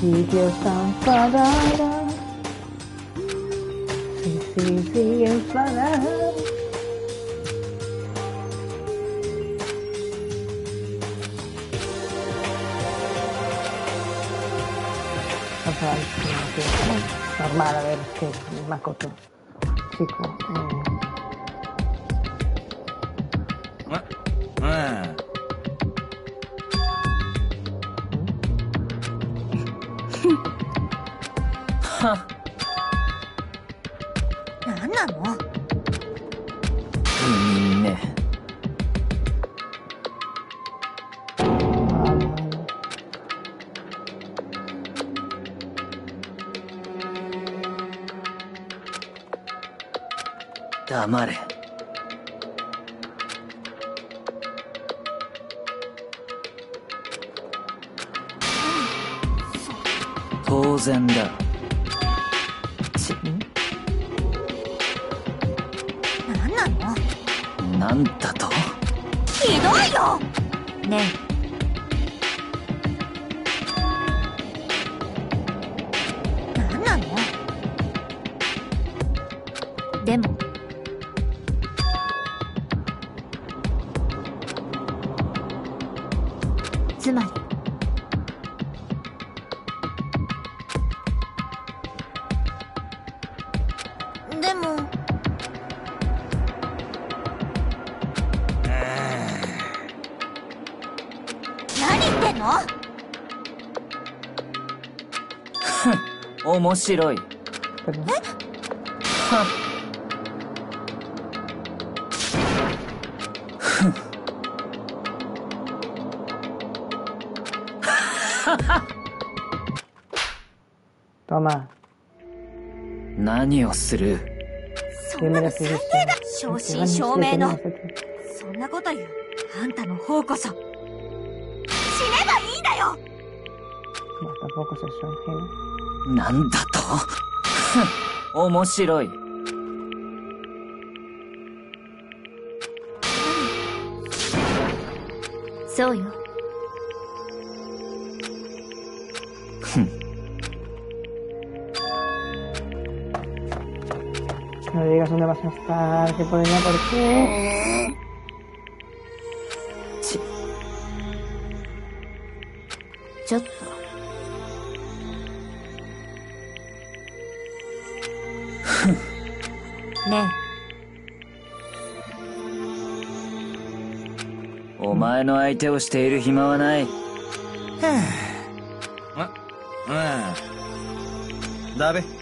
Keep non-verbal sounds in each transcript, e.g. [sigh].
Sitio enfadada. Sí, sí, sí, enfadada. O normal, a ver, que es Makoto, chico. Eh, amare. 面白い。pero- トマ、何をするそんなの最低だ正真正銘のそんなこと言うあんたの方こそ死ねばいいんだよ tampoco se son なんだと？面白い。そうよ。ふん。何がそんな場所ですか、相手をしている暇はない。あうん。だべ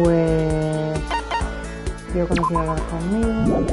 Pues yo conocí a hablar conmigo.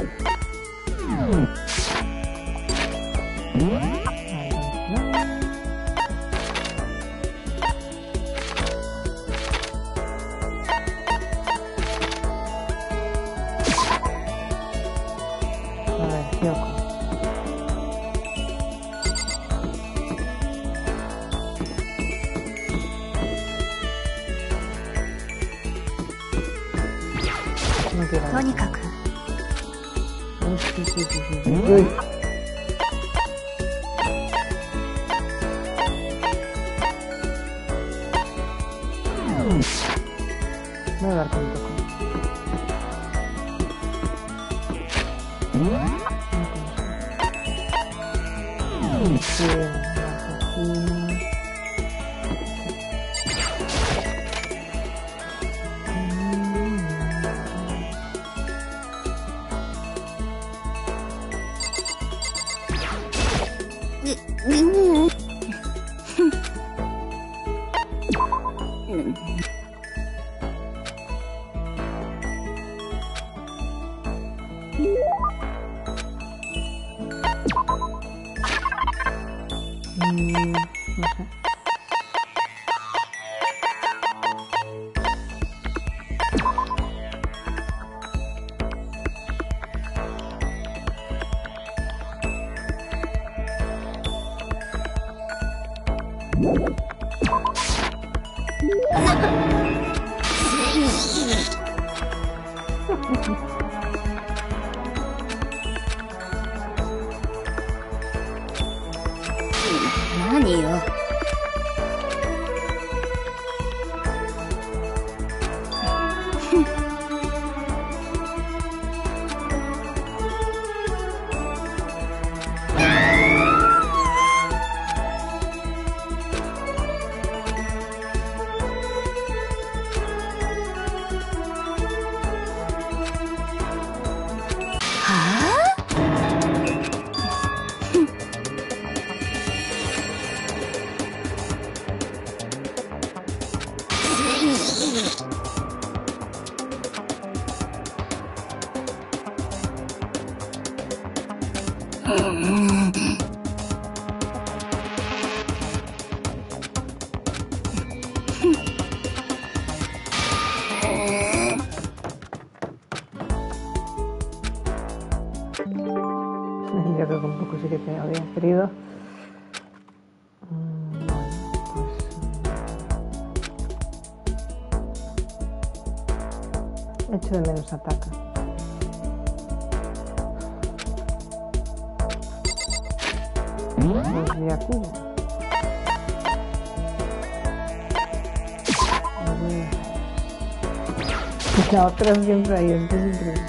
La otra siempre hay, entonces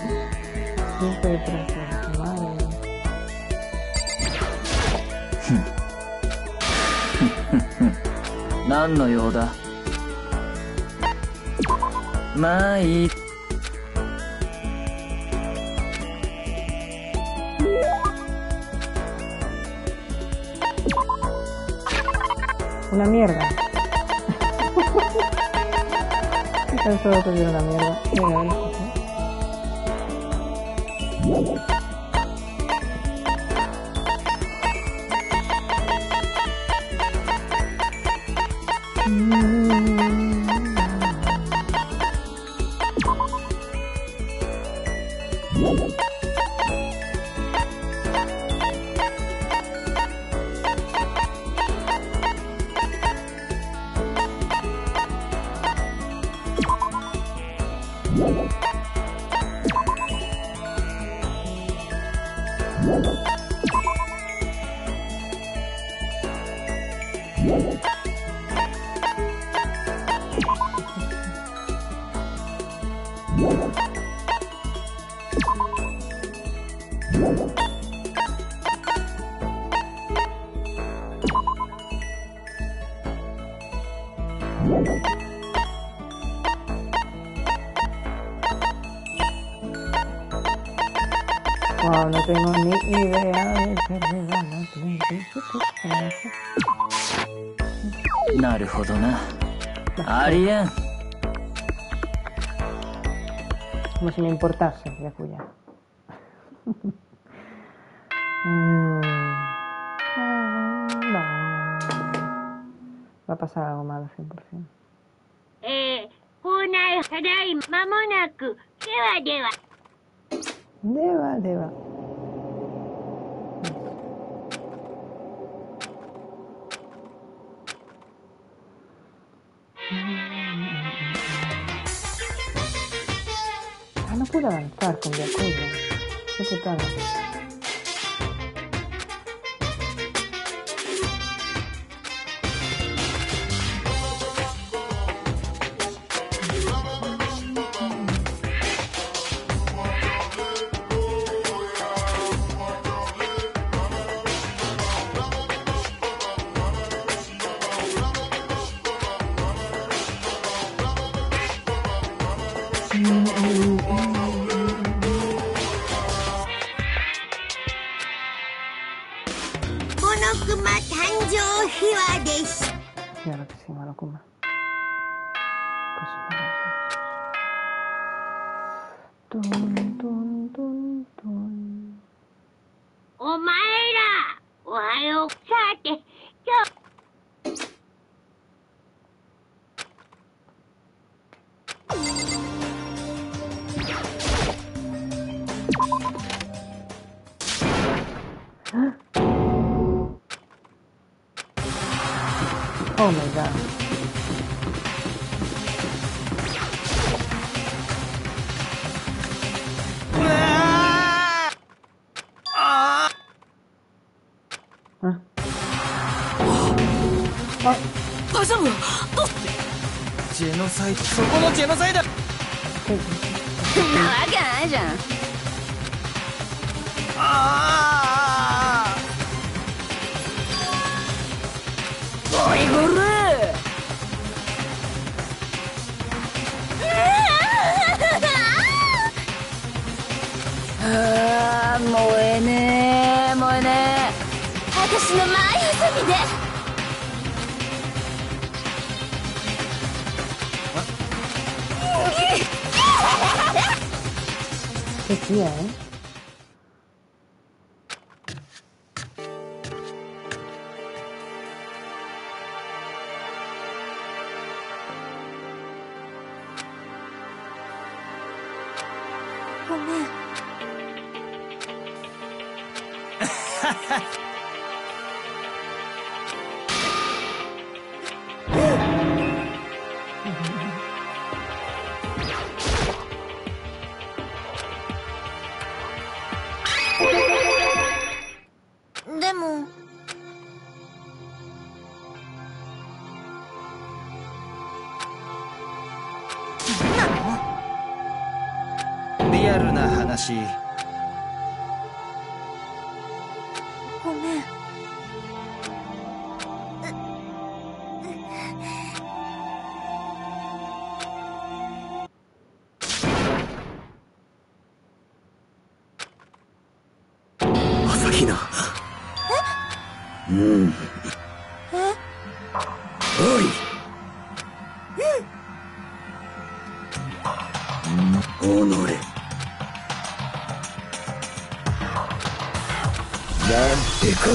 siempre detrás de madre. 何の用だまあいい todo tendría una mierda. A ¿eh? tengo ni idea de qué regalo Como si me importase, Yakuya. mm. no. Va a pasar algo malo, 100%. えー、校内ただいあの頃はパー君で来いよ。よくたら。 다시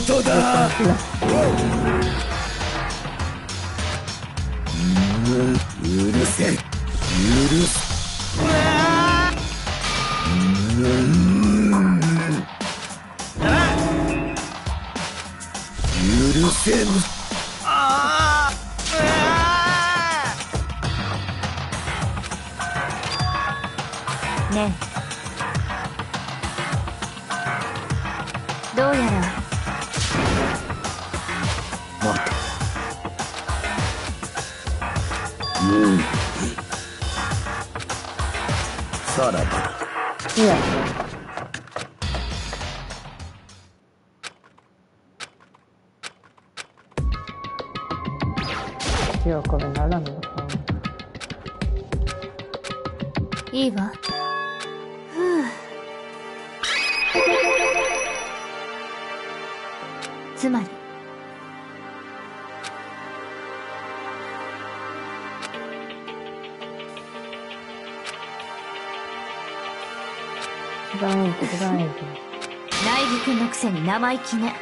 תודה. לא. 生意気ね。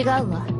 違うわ。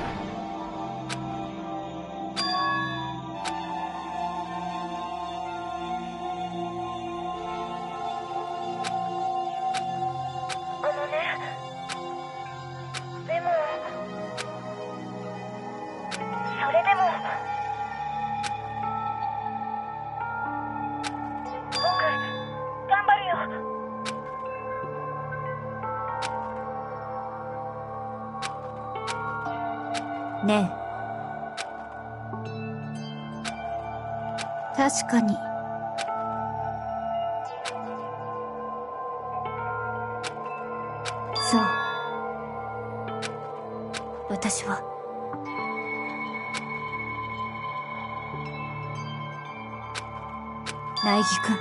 確かに。そう。私は。苗木君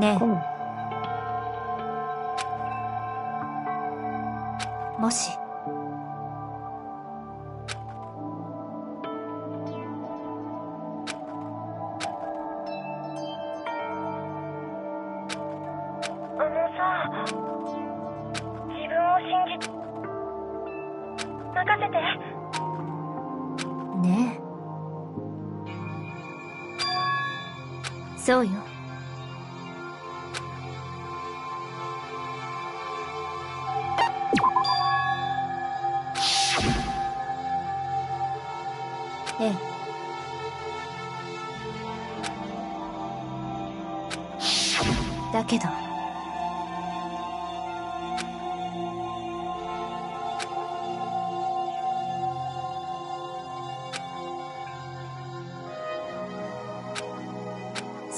ねえ。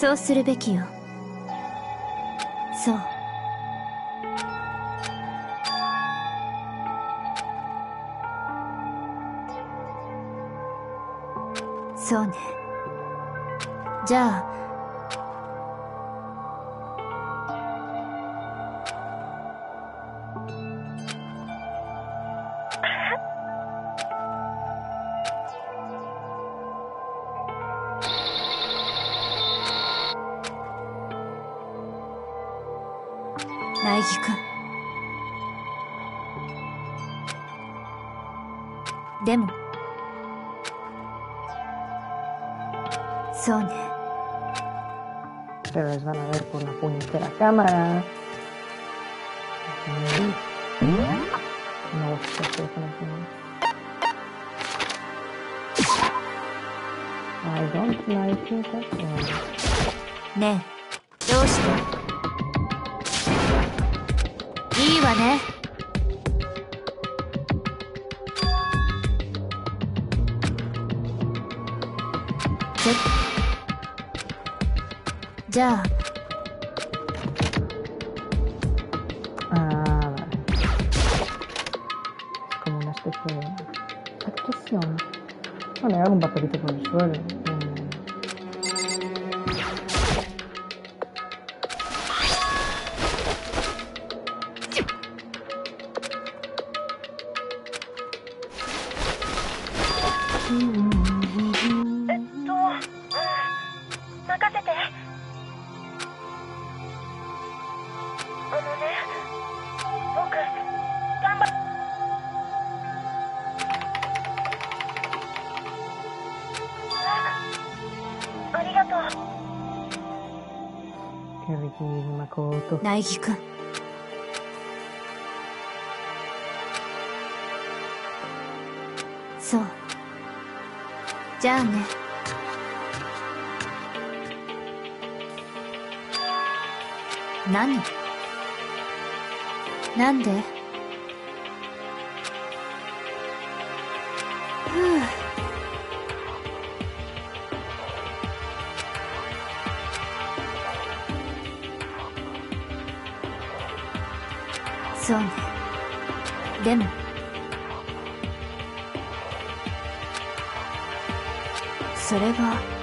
そうするべきよ。cama 苗木くん。そう。じゃあね。何？なんで？それは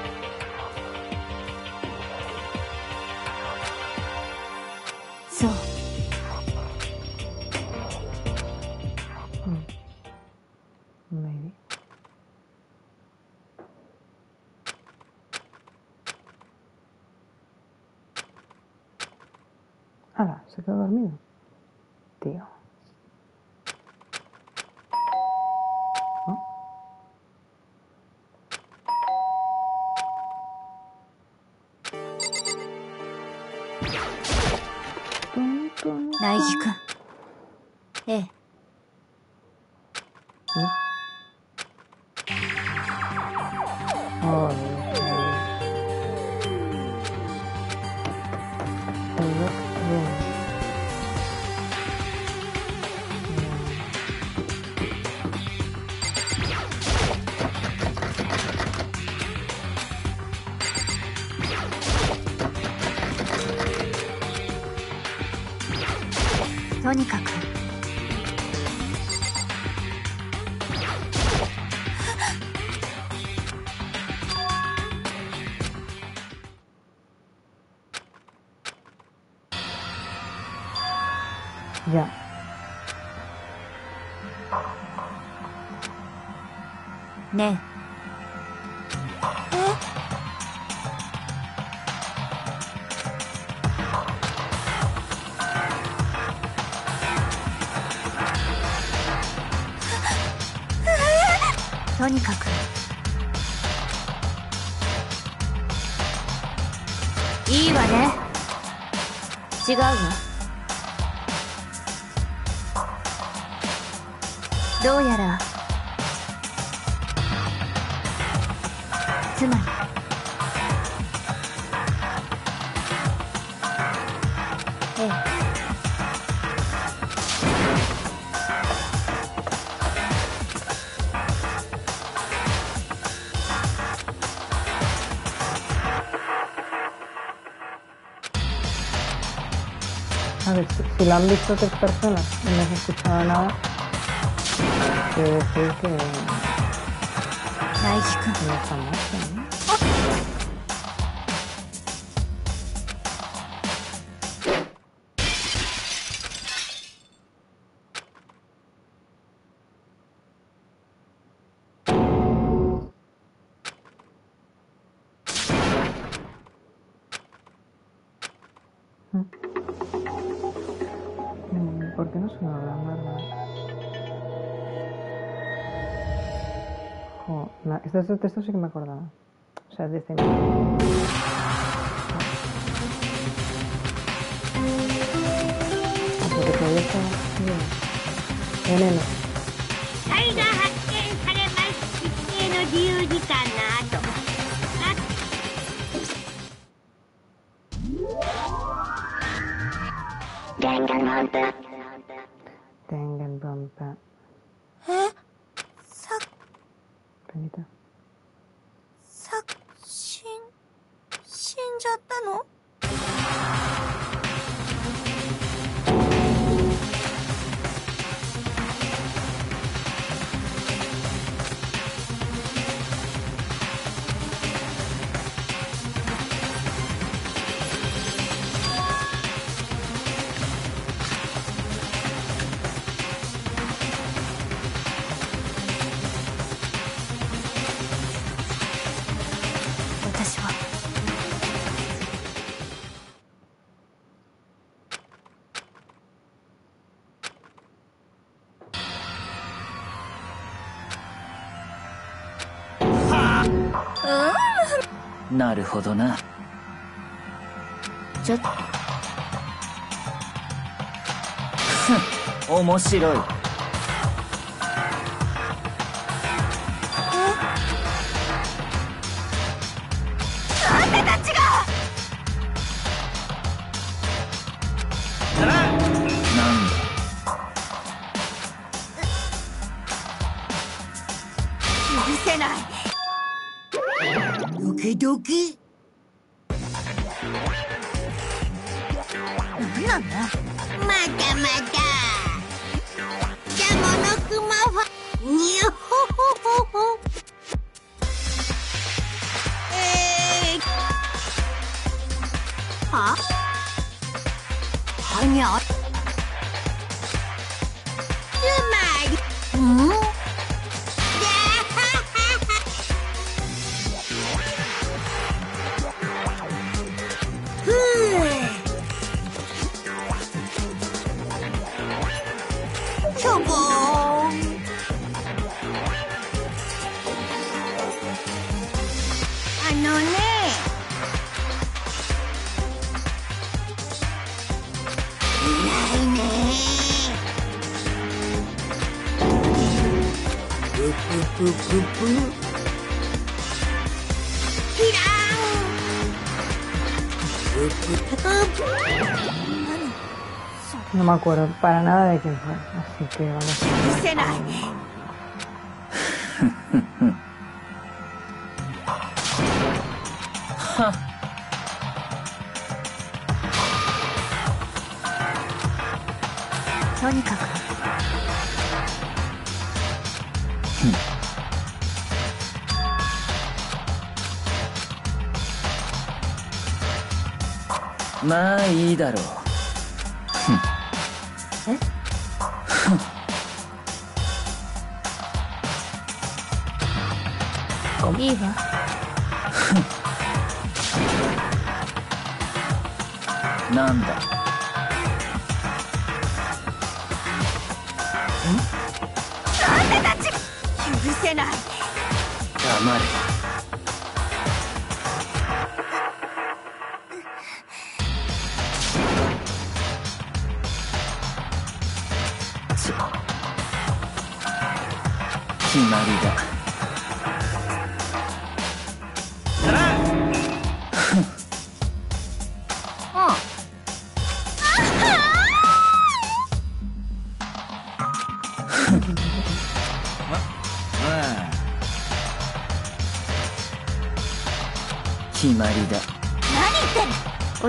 違う。si lo han visto tres personas y no has escuchado nada, quiero decir que... Ay, no está mal. なるほどな。ちょっ面白い。Me acuerdo para nada de quién fue, así que vamos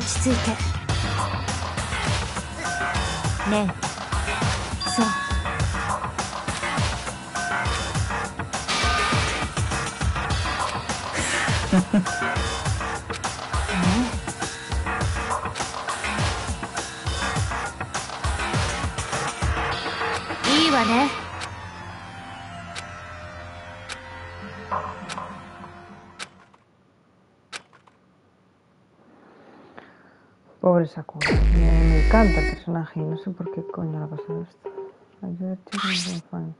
落ち着いて。ねえそう。ねいいわね。Pobre Sakura. Me, me encanta el personaje y no sé por qué coño le ha pasado esto. Ayuda, chicos, no fan.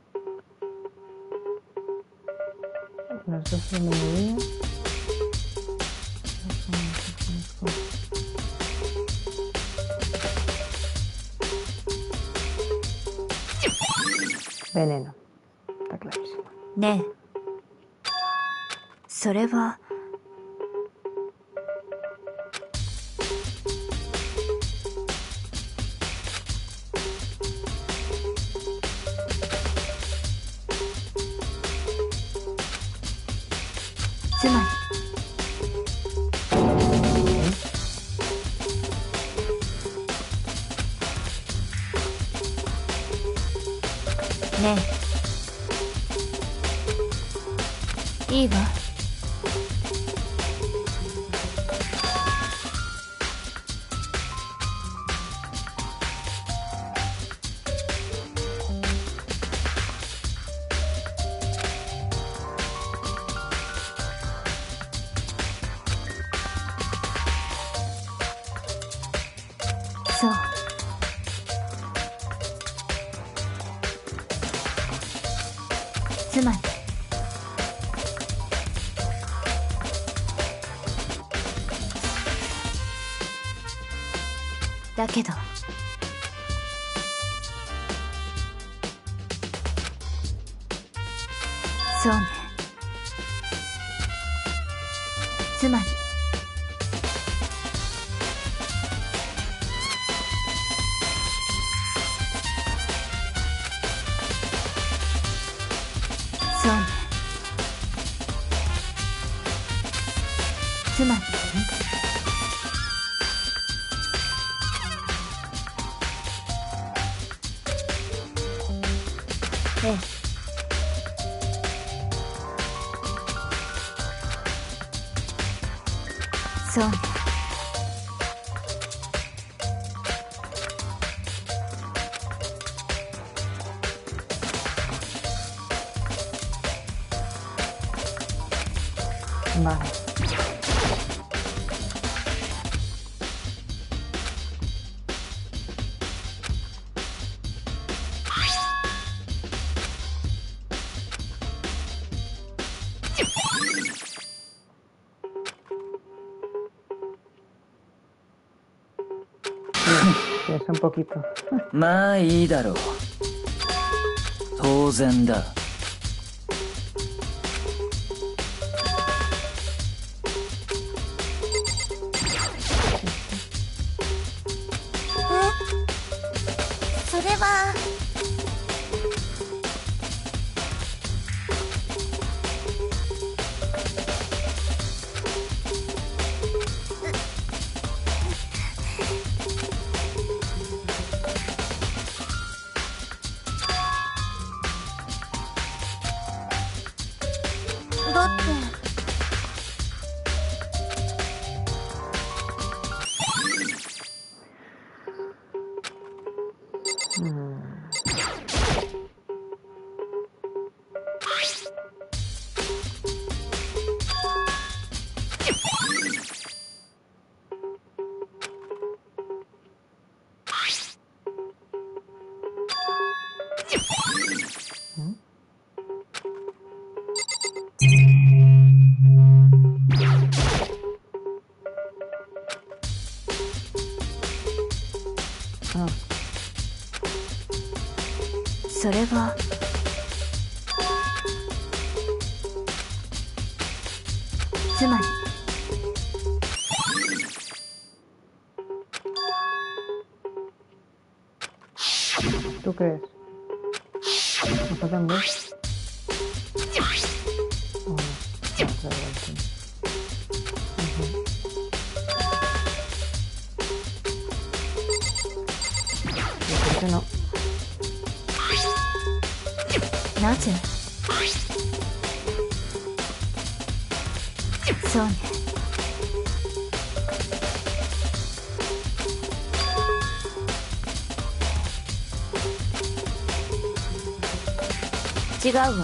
Los dos de mediodía. Veneno. Está clarísimo. ねえそれは まあいいだろう。当然だ。それは違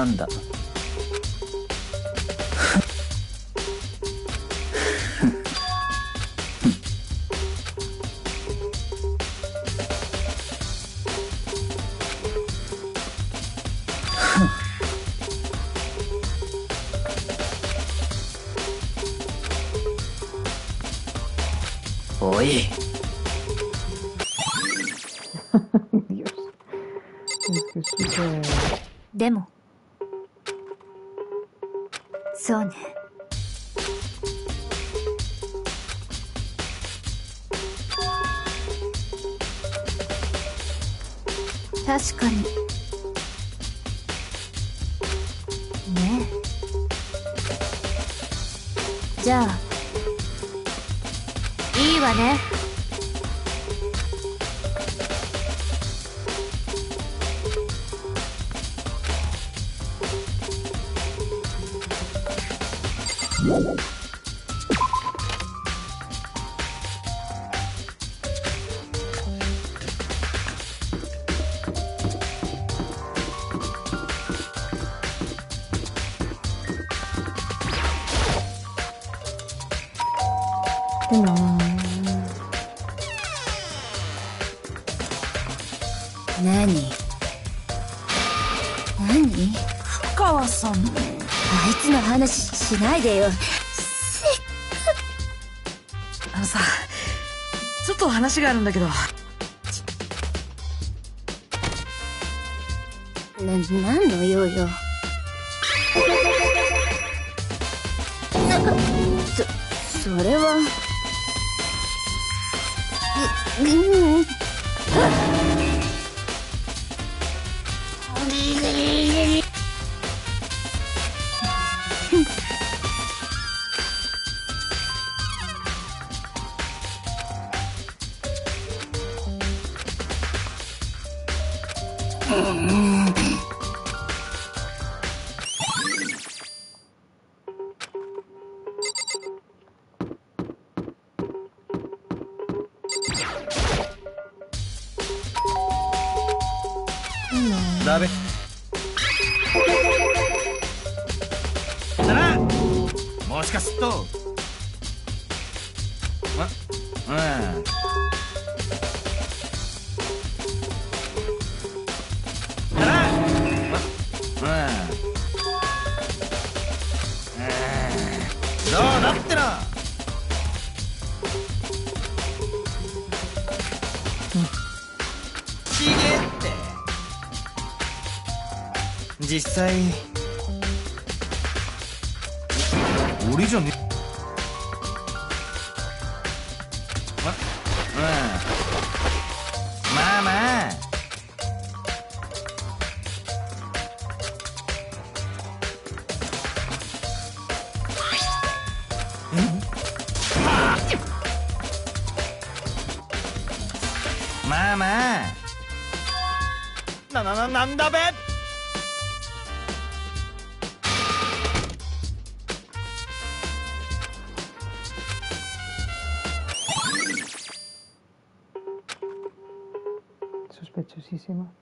なんだないでよ。あのさちょっと話があるんだけど。な何の用よ。体俺じゃねまうん。まあまあ。まあまあ。ななななんだべ？максима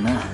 なるほどな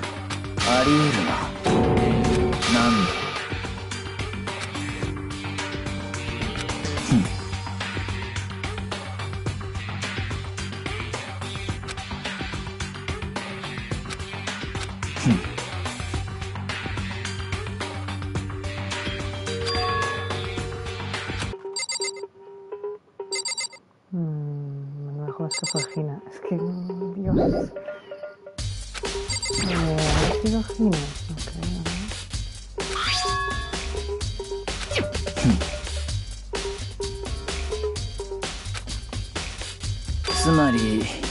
な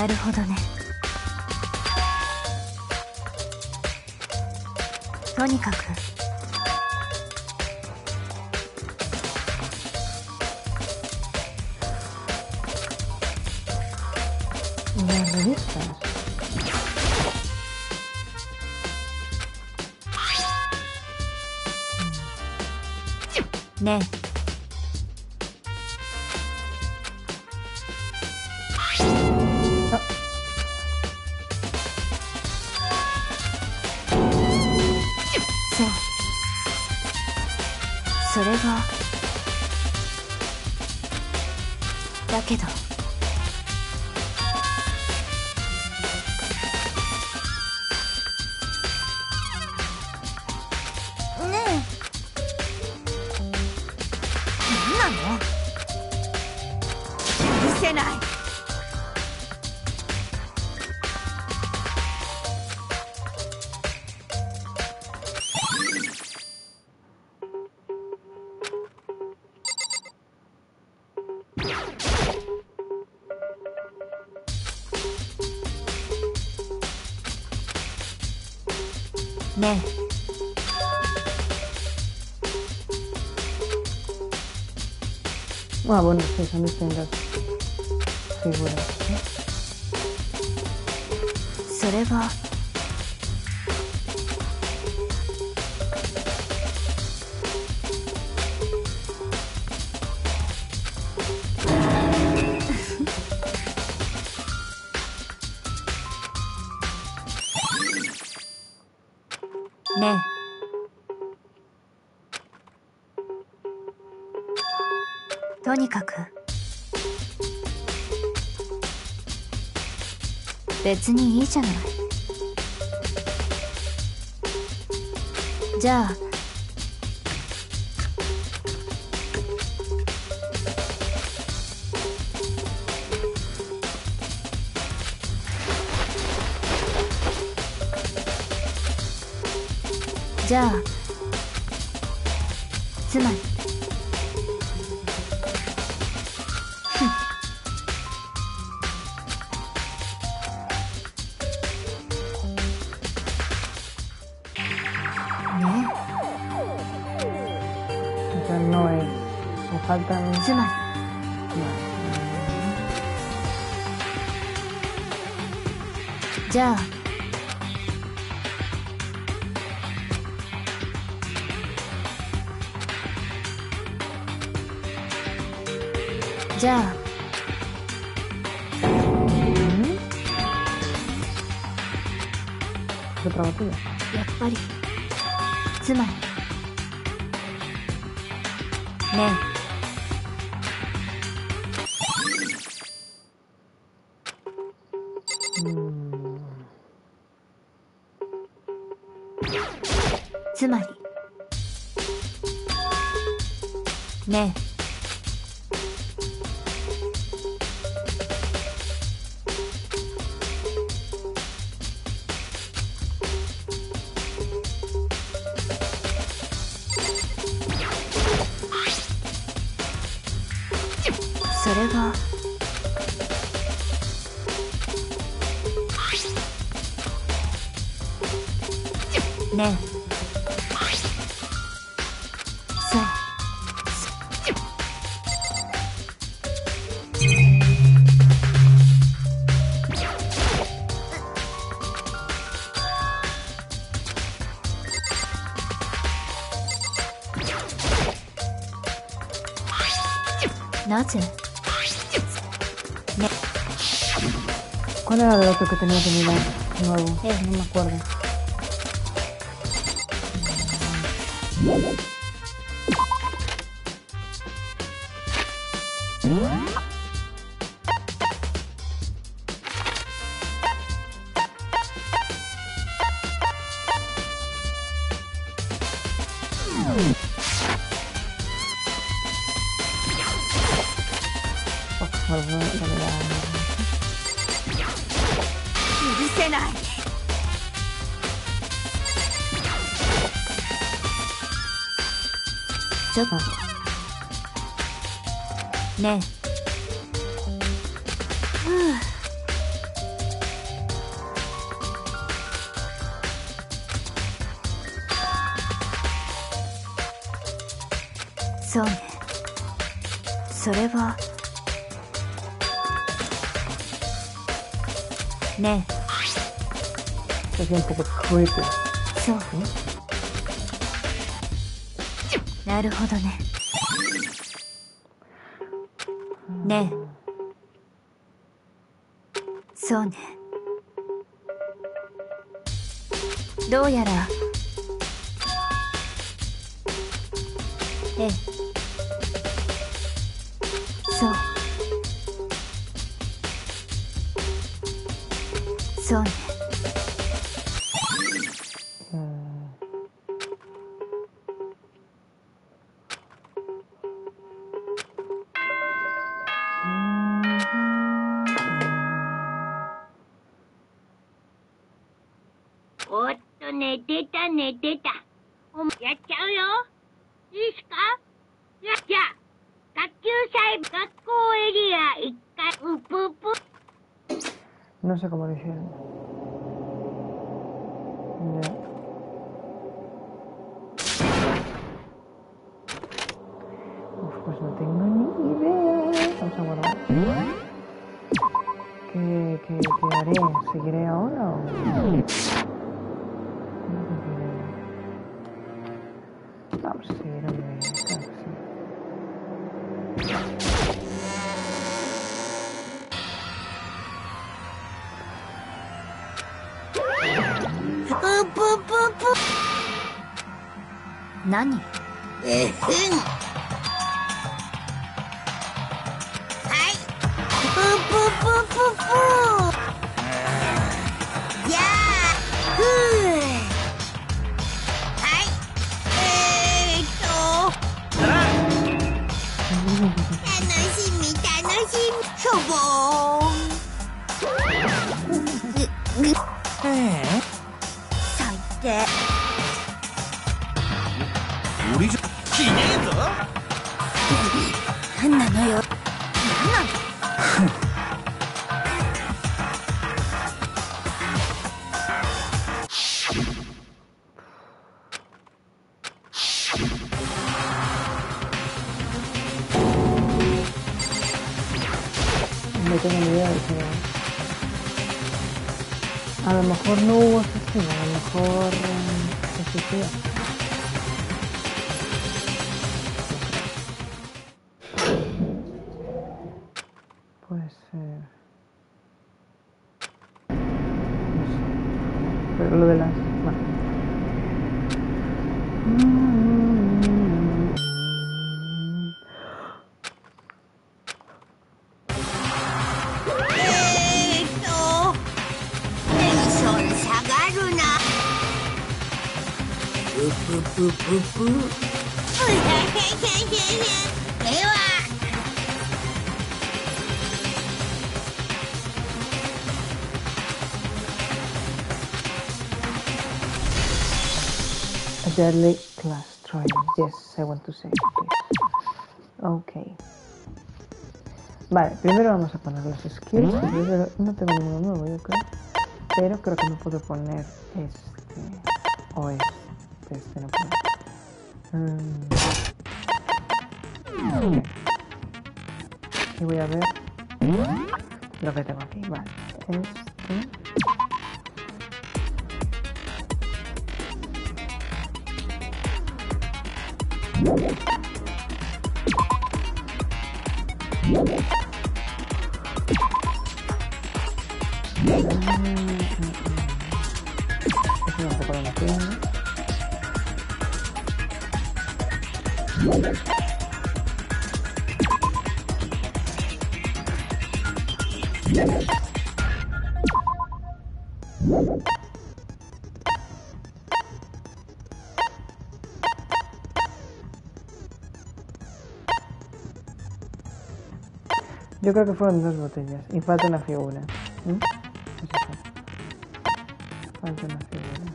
なるほどね。Ah, bueno, sí, son distintas figuras. それは別にいいじゃない。じゃあ noi. O kadar... Zimmer. Ja. じゃあやっぱりつまり那 tenía que mirar nuevo. Sí, no me acuerdo. てる。そうなるほどね。ねえ。そうね。どうやら何？えん。はい。プープープープープー。臭狗。Deadly class trial. Yes, I want to say. Ok. Vale, primero vamos a poner los skills. Yo creo- no tengo ninguno nuevo, yo creo. Pero creo que no puedo poner este. O este. Este no puedo. Mm. Y voy a ver lo que tengo aquí. Vale. Este. Yo creo que fueron dos botellas y falta una figura. Falta una figura.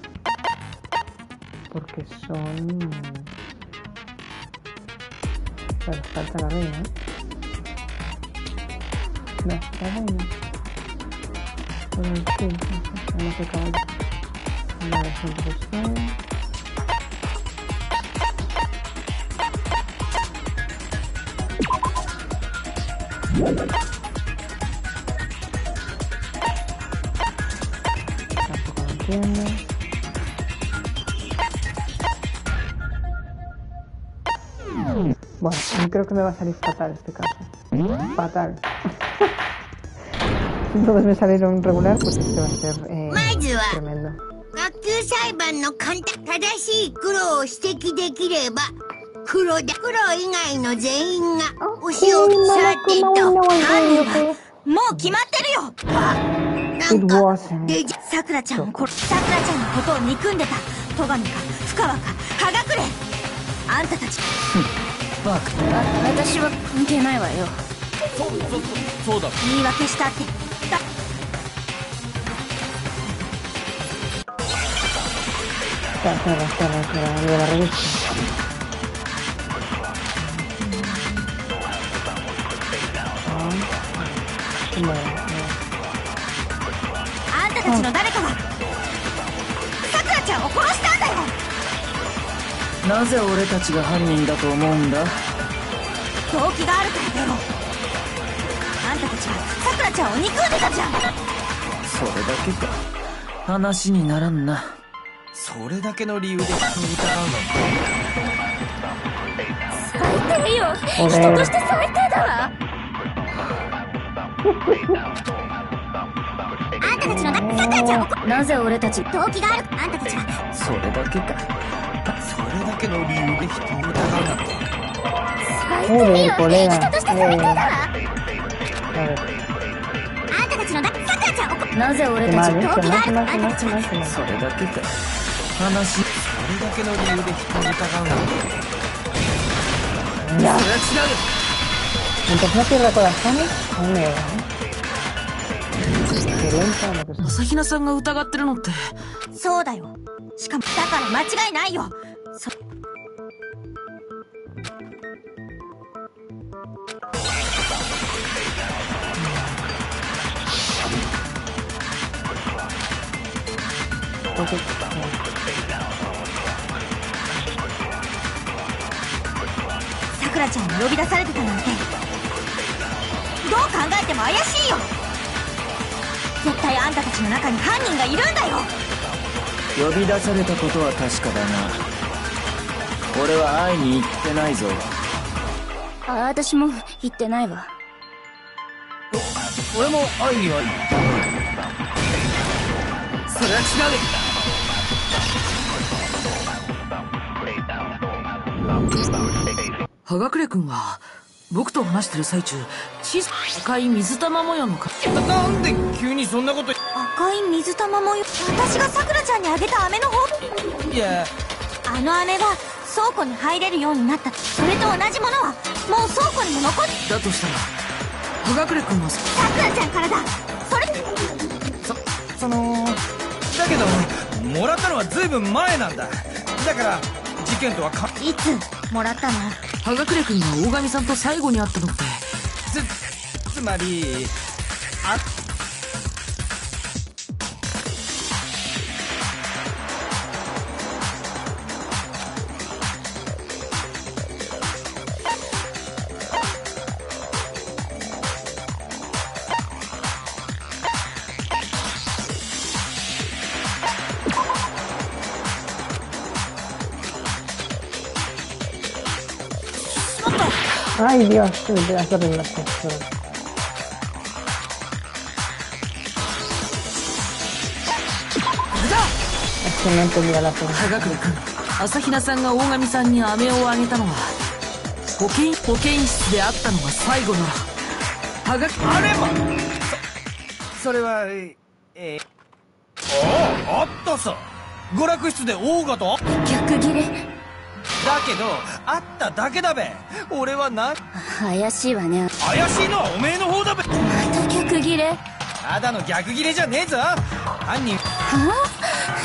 Porque son... Falta la reina. Me va a salir fatal este caso. Fatal. Si todos me salieron regular, pues este va a ser eh, まずは tremendo. 学級裁判の簡単正しい黒を指摘できれば黒だ黒以外の全員が牛をさてともう決まってるよな It んか wasn't. デジさくらちゃんを殺さくらちゃんのことを憎んでた戸上か深川か葉隠れあんたたちバーク。私は関係ないわよ。言い訳したって。だだだだだだだだだだだだなぜ俺たちが犯人だと思うんだ？動機があるからだよあんたたちはさくらちゃんを憎んでたじゃん。それだけか。話にならんな。それだけの理由で人を疑う最低よ.人として最低だわあんたたちのださくらちゃんをなぜ俺たち？動機がある。あんたたちは。それだけかれだけの理由で人を疑うなんて Joder, colega. 人としてだあんたたちのださくらちゃんなぜ俺たち動機があるあんたたちそれだけか話それだけの理由で人を疑うなんてそれは違う Mientras no pierda corazones, aún me da, ¿eh? Qué lenta lo que soy. 朝比奈さんが疑ってるのってそうだよしかもだから間違いないよ creo que... さくらちゃんに呼び出されてたなんて。どう考えても怪しいよ。絶対あんたたちの中に犯人がいるんだよ。呼び出されたことは確かだが俺は会いに行ってないぞ。あ私も言ってないわ。俺も会いには行った。それは違うはがくれ君は僕と話してる最中小さな赤い水玉模様のかななんで急にそんなこと。赤い水玉模様。私がさくらちゃんにあげた飴の方？いや。あの飴は倉庫に入れるようになった。それと同じものはもう倉庫にも残ってだとしたらはがくれ君はさくらちゃんからだ。それ。そそのだけどもらったのはずいぶん前なんだ。だから事件とはかいつもらったの？はがくれ君が大神さんと最後に会ったのって。つつまりあ「Ay Dios! De hacer la textura. Es que no entendía la は pregunta. がくれ君朝比奈さんが大神さんに飴をあげたのは保健保健室で会ったのが最後ならはがあればそそれはええおおあったさ娯楽室でオーガと？逆ギレだけど会っただけだべ。俺はな。怪しいわね。怪しいのはおめえの方だべ。また逆ギレただの逆ギレじゃねえぞ。犯人。は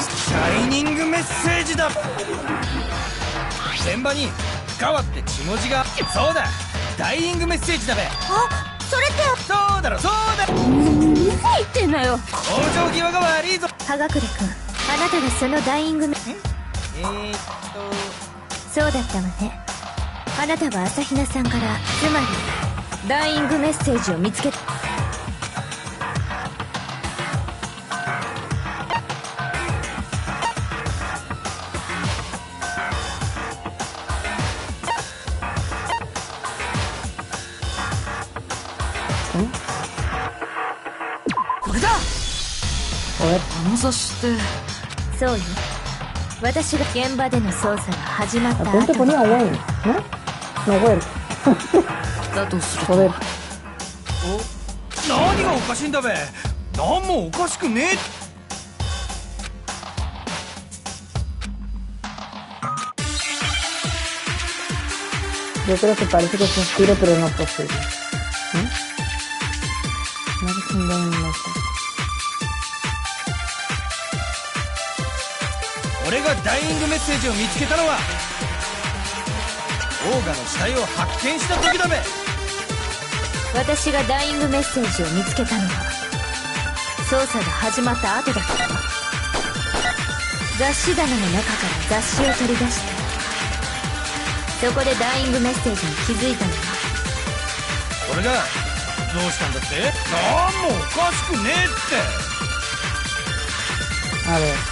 シャイニングメッセージだ。現場に「川」って血文字が。そうだ。ダイイングメッセージだべ。あそれって。そうだろそうだ。何言ってんのよ。往生際が悪いぞ。はがくれくん。あなたがそのダイイングメえー、っそうだったわね。あなたは朝比奈さんからつまりダイイングメッセージを見つけた。これだ！あの雑誌って。そうよ私が現場での捜査が始まった ¿a te 後 ponía Wayne? ¿No? No, Wayne. だとすると Joder. と何がおかしいんだべ何もおかしくねえ Yo creo que parece que es un tiro, pero no es posible. ¿Eh? No es un buen ダイイングメッセージを見つけたのはオーガの死体を発見した時だべ私がダイイングメッセージを見つけたのは捜査が始まった後だった雑誌棚の中から雑誌を取り出してそこでダイイングメッセージに気づいたのは俺がどうしたんだって？何もおかしくねえって A ver.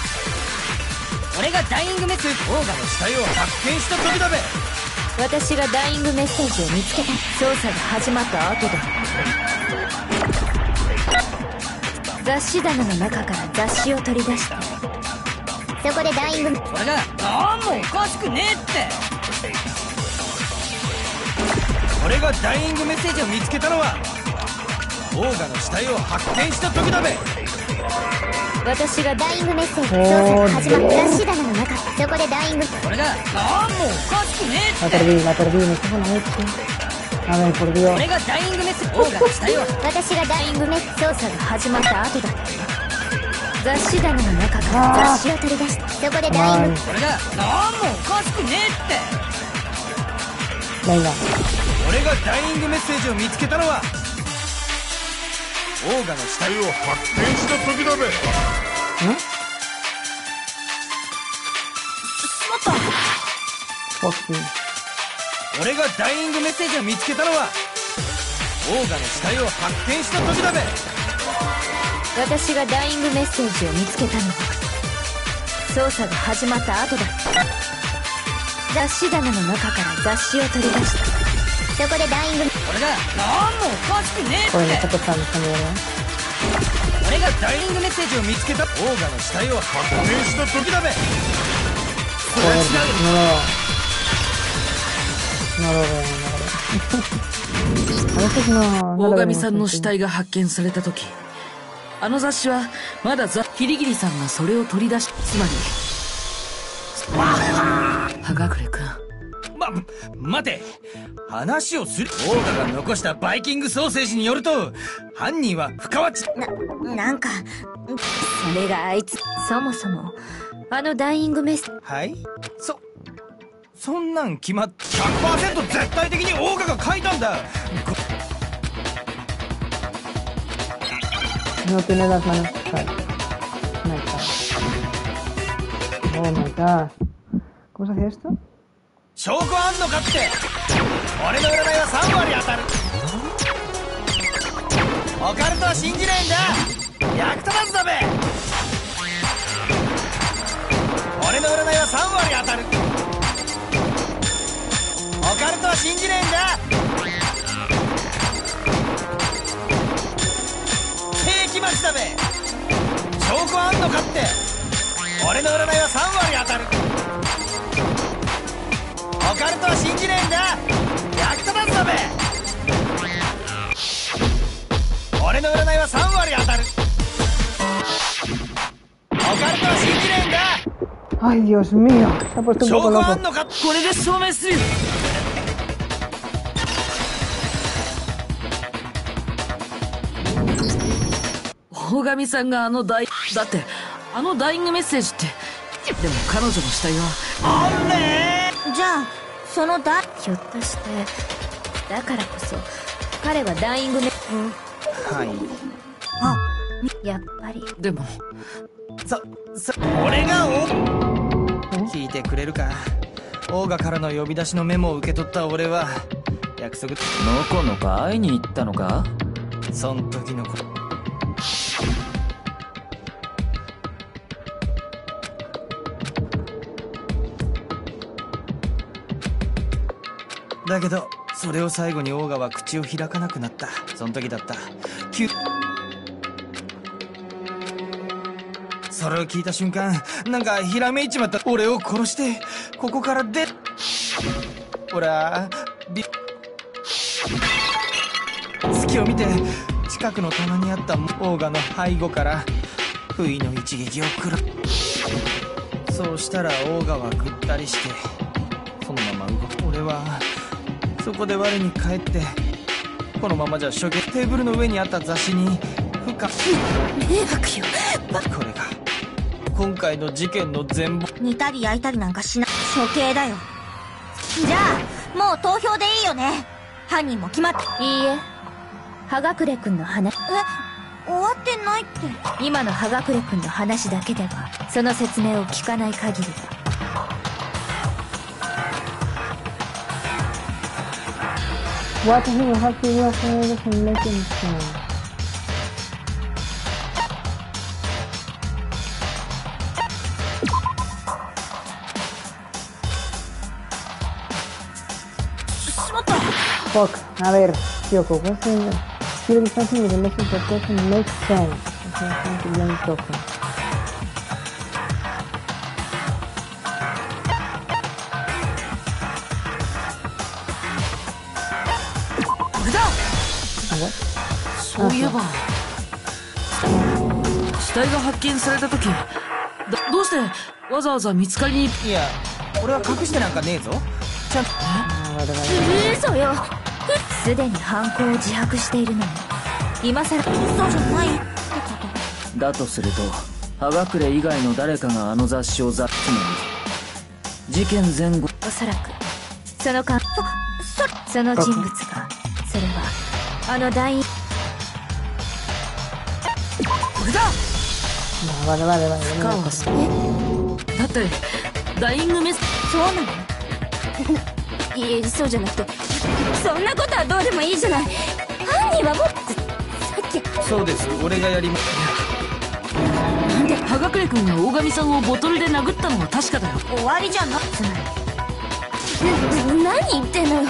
俺がダイイングメッセージオーガの死体を発見した時だべ。私がダイイングメッセージを見つけた。捜査が始まった後だ。雑誌棚の中から雑誌を取り出して。そこでダイイング俺が何もおかしくねえって。俺がダイイングメッセージを見つけたのはオーガの死体を発見した時だべ私がダイイングメッセージ捜査が始まった雑誌棚の中そこでダイイング俺が何もおかしくね La perdí, la perdí. Me cago en la leche. A ver, por Dios. え俺がダイイングメッセージ私がダイイングメッ捜査が始まった後だ雑誌棚の中から雑誌を取り出してそこでダイイング Vale. 俺が何もおかしくねえって Venga. 俺がダイイングメッセージを見つけたのはオーガの死体を発見した時だべ。ん？しまった発見俺がダイイングメッセージを見つけたのはオーガの死体を発見した時だべ。私がダイイングメッセージを見つけたのは捜査が始まった後だ雑誌棚の中から雑誌を取り出した。そこでダイイング俺がなんもおかしくねえって。está pasando esta mierda. 俺がダイイングメッセージを見つけた。オーガの死体を発見した時だべ。それは違う。no lo... No lo veo, no lo veo. A veces no... no 大神さんの.死体が発見された時。あの雑誌はまだザ・キリギリさんがそれを取り出しつまり葉隠れ君ま、待て。話をする。オーガが残したバイキングソーセージによると犯人は深町ななんかそれがあいつそもそもあのダイイングメッセはい？そそんなん決まっ100%絶対的にオーガが書いたんだ。こ No tiene las manos. Oh my god. ¿Cómo se hacía esto? 証拠あんのかって。俺の占いは3割当たる。オカルトは信じねえんだ。役立たずだべ。俺の占いは3割当たる。オカルトは信じねえんだ。世紀末だべ。証拠あんのかって。俺の占いは3割当たる。オカルトは信じねえんだ。役立たずだべ。俺の占いは3割当たる。オカルトは信じねえんだ。¡Ay, Dios mío! Se ha puesto un 証 poco 拠あ loco. んのか？これで証明する。よ大神さんがあのダイだってあのダイイングメッセージってでも彼女の死体はあんねじゃあそのダひょっとしてだからこそ彼はダイイングメーはい。あやっぱり。でもそそ俺がお聞いてくれるか。オーガからの呼び出しのメモを受け取った俺は約束のこのか会いに行ったのか？そん時のことだけどそれを最後にオーガは口を開かなくなった。その時だった。急それを聞いた瞬間なんかひらめいちまった。俺を殺してここから出俺はび隙を見て近くの棚にあったオーガの背後から不意の一撃を食らそうしたらオーガはぐったりしてそのまま動く。俺はそこで我に返ってこのままじゃ処刑テーブルの上にあった雑誌に深迷惑よ。これが今回の事件の全貌。煮たり焼いたりなんかしな処刑だよ。じゃあもう投票でいいよね。犯人も決まって。いいえ。葉隠れ君の話。え終わってないって。今の葉隠れ君の話だけではその説明を聞かない限りは What is the mejor figura género con Legend Stone? Fuck, a ver, Kyoko, ¿cuál es el... Quiero distancia de los Make Sense. そういえば。死体が発見された時。だどうしてわざわざ見つかりに？いや俺は隠してなんかねえぞ。ちゃんと。Ah. 嘘よ。すでに犯行を自白しているのに。今さら嘘じゃないってこと。だとすると葉隠れ以外の誰かがあの雑誌をざつまり事件前後。おそらく。そのかそそその人物が。それはあの大これだ No, vale, vale, vale. カ vale, オスだってダイイングメッセそうなの。いえそうじゃなくてそんなことはどうでもいいじゃない。犯人は僕。さっき。そうです俺がやりまなんで葉隠君が大神さんをボトルで殴ったのは確かだよ。終わりじゃなつまりな何言ってんの。よ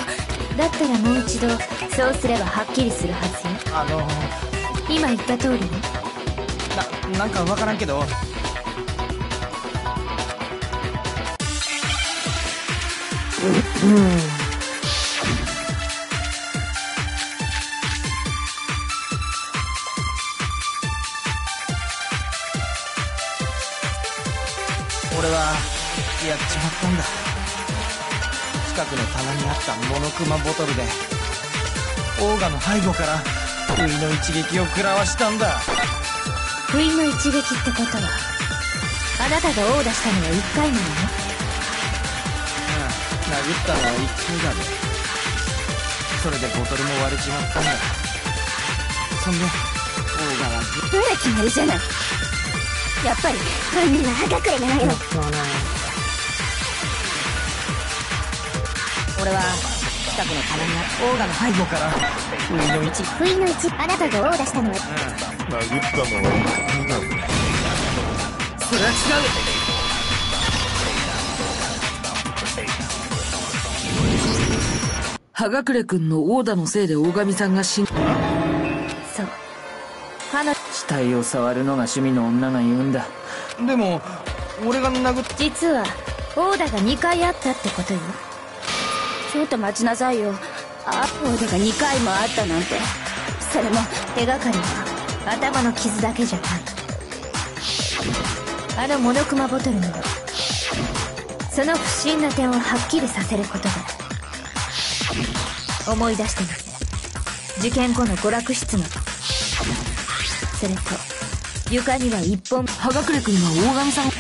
だったらもう一度そうすればはっきりするはずよ。あの今言った通りねななんかわからんけど。俺はやっちまったんだ。近くの棚にあったモノクマボトルでオーガの背後から不意の一撃を食らわしたんだ。不意の一撃ってことはあなたが殴打したのは1回なのね？うん。殴ったのは1回だね。それでボトルも割れちまったんだ。そんでオーガはずどれ決まりじゃない。やっぱり犯人は歯隠れなの。よ俺は近くの棚にあったオーガの背後から。不意の一撃不意の一あなたが殴打したのは殴ったのは1回だそれは違う葉隠君の殴打のせいで大神さんが死んそう。彼女死体を触るのが趣味の女が言うんだ。でも俺が殴っ実はオーダが2回あったってことよ。ちょっと待ちなさいよ。あオーダが2回もあったなんて。それも手がかりは頭の傷だけじゃない。あのモノクマボトルにはその不審な点をはっきりさせることで思い出してみて事件後の娯楽室のそれと床には一本葉隠君が大神さんを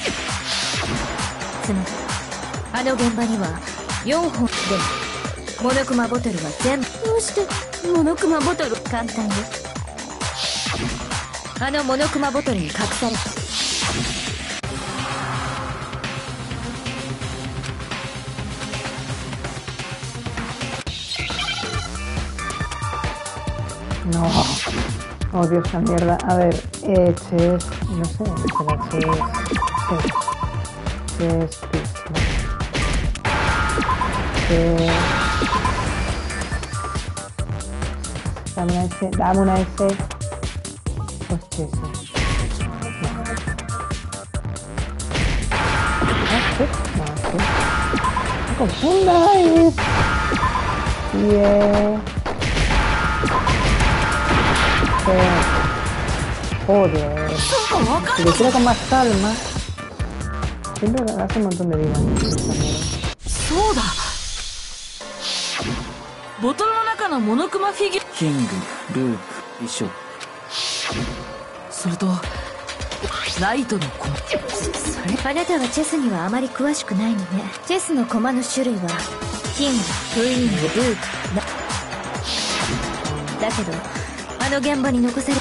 つまりあの現場には4本でもモノクマボトルは全部どうしてモノクマボトル？簡単よあのモノクマボトルに隠された No. Odio esta mierda. A ver, eh, Chess. No sé, será Chess. Chess. Chess. Chess. no. Chess. Dame una S. Dame una S. ボトルの中のモノクマフィギュア。キングループ衣装それとライトのコマ。あなたはチェスにはあまり詳しくないのね。チェスの駒の種類はキングクイーンルークだだけどあの現場に残され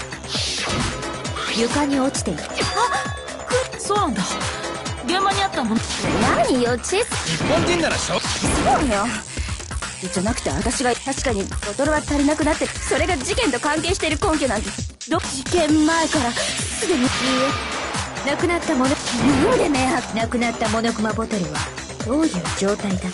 床に落ちているそうなんだ。現場にあったもの？何よチェス。日本人ならしょそうよじゃなくて私が確かにボトルは足りなくなってそれが事件と関係している根拠なんてど事件前からすでにいいえ亡くなったものなんでね亡くなったモノクマボトルはどういう状態だ？っ。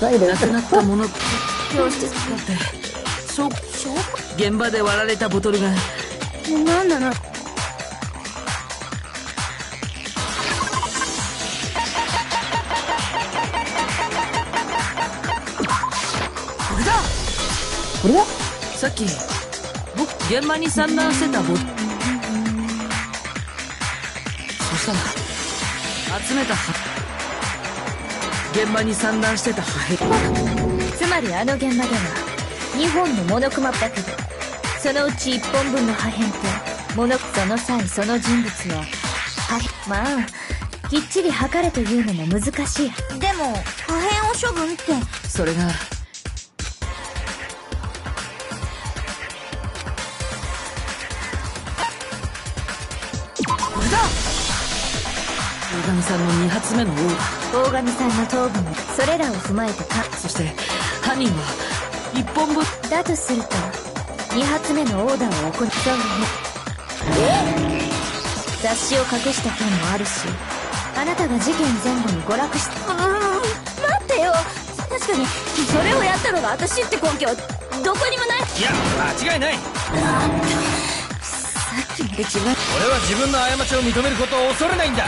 た.なくなったもの。だって現場で割られたボトルが拠何なの？これだ。これだ？さっき僕現場に散乱してたボそしたら集めた破現場に散乱してた破片つまりあの現場では2本のモノクマだけどそのうち1本分の破片とものその際その人物をはまあきっちり測れというのも難しい。でも破片を処分って。それが大神さんの2発目の王大神さんの頭部もそれらを踏まえてかそして犯人は一本分。だとすると2発目のオーダーを行っそうね。雑誌を隠した件もあるしあなたが事件前後に娯楽しうーん待ってよ。確かにそれをやったのが私って根拠はどこにもない。いや間違いない。さっきまで自分俺は自分の過ちを認めることを恐れないんだ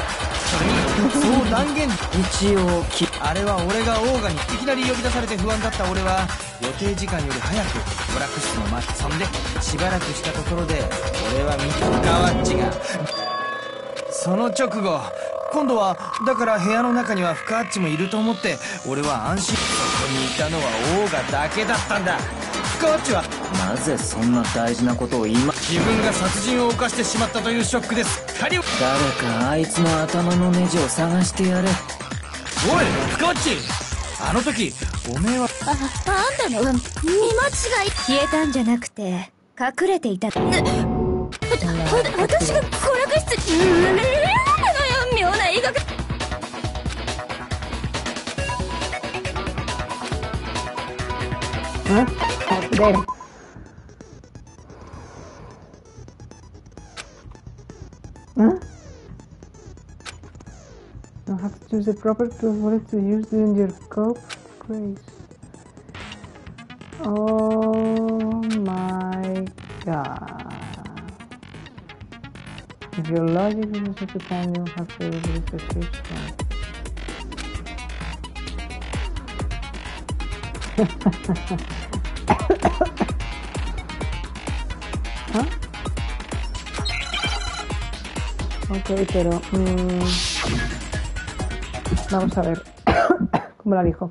そう断言一応きあれは俺がオーガにいきなり呼び出されて不安だった俺は予定時間より早く娯楽室の待ちそんでしばらくしたところで俺は見たガワッチがその直後今度はだから部屋の中にはフカッチもいると思って俺は安心。そこにいたのはオーガだけだったんだ。フカッチはなぜそんな大事なことを今自分が殺人を犯してしまったというショックです。っかりおい誰かあいつの頭のネジを探してやれ。フカッチあの時おめえはああんたの見間違い。消えたんじゃなくて隠れていた。ねわ私が娯楽室になのよ妙な言いが。か ¿Ah? Joder. Huh? You have to choose the proper tool for it to use during your of grace. Oh my god. If your logic is such a time, you have to release the system. ¿Ah? [laughs] Ok, pero... Mmm, vamos a ver. ¿Cómo la dijo?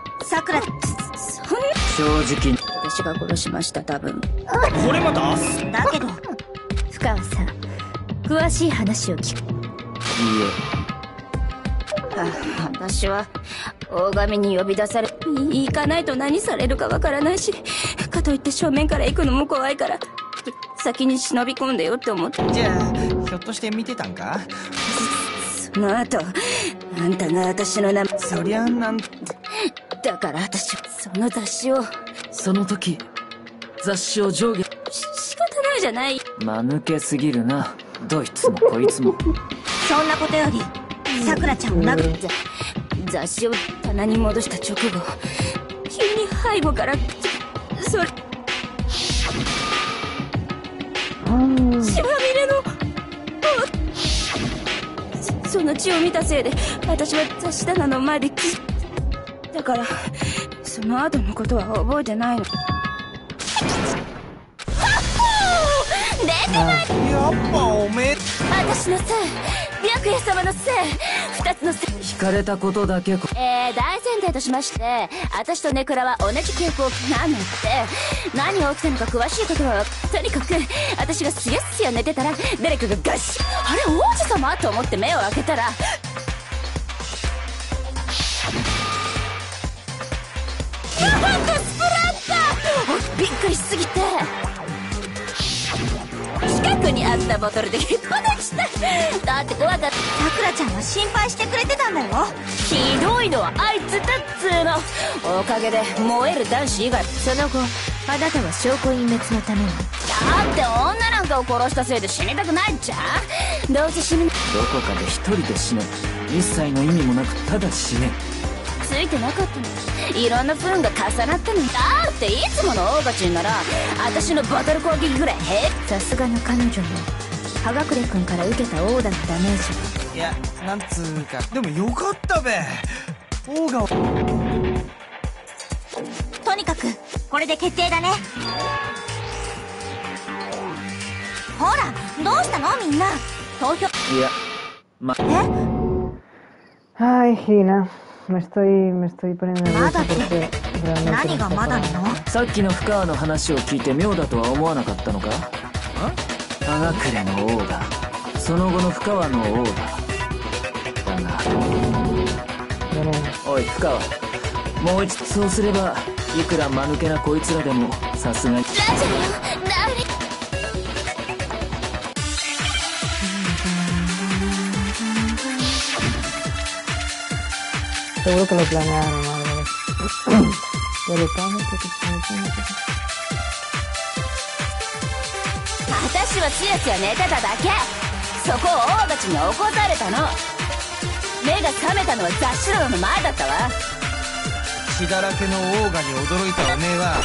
さくら。そんな正直に私が殺しました多分。これまた？あっさだけど深川さん詳しい話を聞く。いあ私は大神に呼び出されい行かないと何されるかわからないしかといって正面から行くのも怖いから先に忍び込んでよって思って。じゃあひょっとして見てたんか？その後あんたが私の名前そりゃなんだから私はその雑誌を。しその時雑誌を上下。仕方ないじゃない。え間抜けすぎるな。どいつもこいつも。そんなことよりさくらちゃんを殴って雑誌を棚に戻した直後急に背後からそれ血まみれのそその血を見たせいで私は雑誌棚の前できだからその後のことは覚えてないの。出てないやっぱおめえ。私のせい白夜様のせい二つのせい。聞かれたことだけこえー、大前提としまして、私とネクラは同じ傾向なので、何が起きたのか詳しいことは、とにかく、私がすやすや寝てたら、誰かがガシッあれ、王子様？と思って目を開けたら、なんとスプラッター。びっくりしすぎて、近くにあったボトルで引っ張でした。だって怖かったさくらちゃんは心配してくれてたんだよひどいのはあいつだっつーの。おかげで燃える男子以外その後あなたは証拠隠滅のために。だって女なんかを殺したせいで死にた。くないじゃんどうせ死ぬどこかで一人で死ね。一切の意味もなくただ死ね。ついてなかったのいろんな不運が重なったの。にだっていつものオーガチンなら私のバトル攻撃ぐらいへさすがの彼女も。葉隠君から受けたオーダのダメージいやなんつうか。でもよかったべ。オーガをとにかくこれで決定だね。ほらどうしたのみんな。投票。いやま Ay, Gina. Me estoy, me estoy poniendo nerviosa porque realmente 何がまだなのさっきの深川の話を聞いて妙だとは思わなかったのか葉隠れの王がその後の深川の王がだが.おい深川もう一度そうすればいくら間抜けなこいつらでもさすがにラジャーよ誰 Seguro que lo planearon. Pero esto que diciendo que- 私はつやつや寝て。ただけそこを王たちに起こされたの。目が覚めたのは雑誌ロの前だったわ血だらけのオーガに驚いたおめえは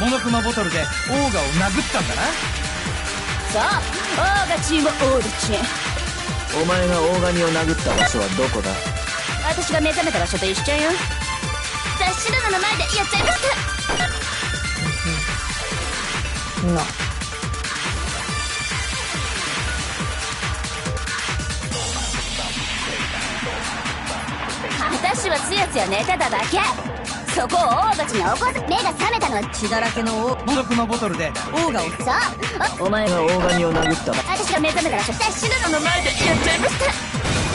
モノクマボトルでオーガを殴ったんだな。そう。王がチンも王だチン。お前が大ガニを殴った場所はどこだ？私が目覚めた場所と一緒よ。雑誌ロの前でやっちゃいました No. 私はつやつや寝てただけ。そこを王たちに起こす。目が覚めたのは血だらけの王。モノクマボトルで。オーガをそうお前が大ガニを殴った。場私が目覚めた場所。雑誌ロの前でやっちゃいました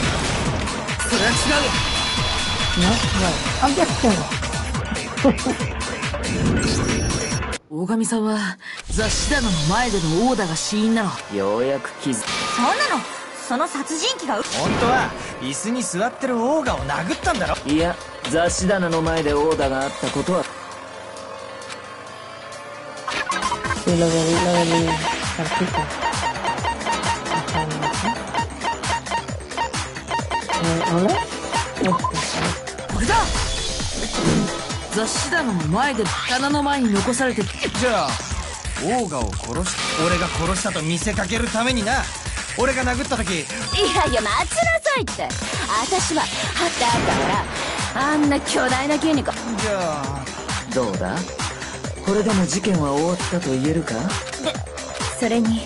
大神さんは雑誌棚の前でのオーダーが死因なの。ようやく気づそんなの。その。殺人鬼が。う本当は椅子に座ってるオーガを殴ったんだろ。いや雑誌棚の前でオーダーがあったことは雑誌棚の前で棚の前に残されてじゃあオーガを殺し俺が殺したと見せかけるためにな。俺が殴った時。いやいや待ちなさいって。私ははってあったからあんな巨大な筋肉じゃあどうだ？これでも事件は終わったと言えるか？それに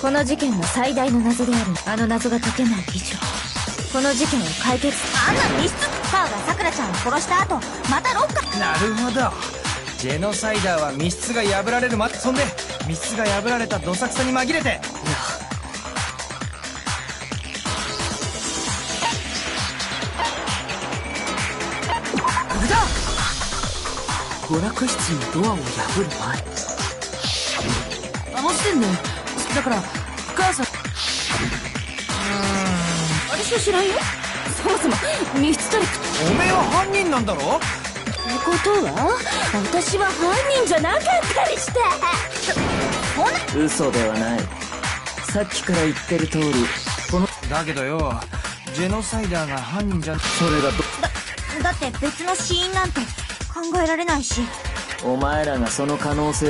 この事件の最大の謎であるあの謎が解けない以上この事件を解決。あんな密室カーがさくらちゃんを殺した後またロッカーなるほど。ジェノサイダーは密室が破られるまそんで密室が破られたどさくさに紛れて。これだ。娯楽室のドアを破る前。あの時点でだから母さん私は知らんよ。そもそも密室トリックっておめえは犯人なんだろ？ことは私は犯人じゃなかったりして。そんな。嘘ではない。さっきから言ってる通りこのだけどよジェノサイダーが犯人じゃそれがどだって別の死因なんて考えられないし。お前らがその可能性。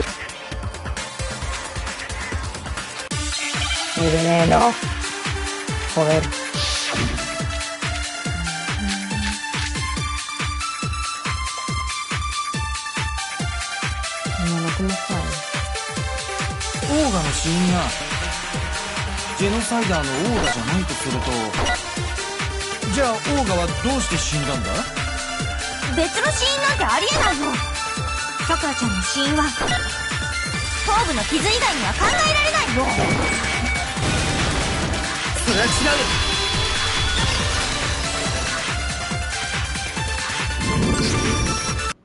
Mi veneno. Joder. Bueno, オーガの死因がジェノサイダーのオーガじゃないとすると。じゃあオーガはどうして死んだんだ？別の死因なんてありえないよさくらちゃんの死因は頭部の傷以外には考えられないよそれは違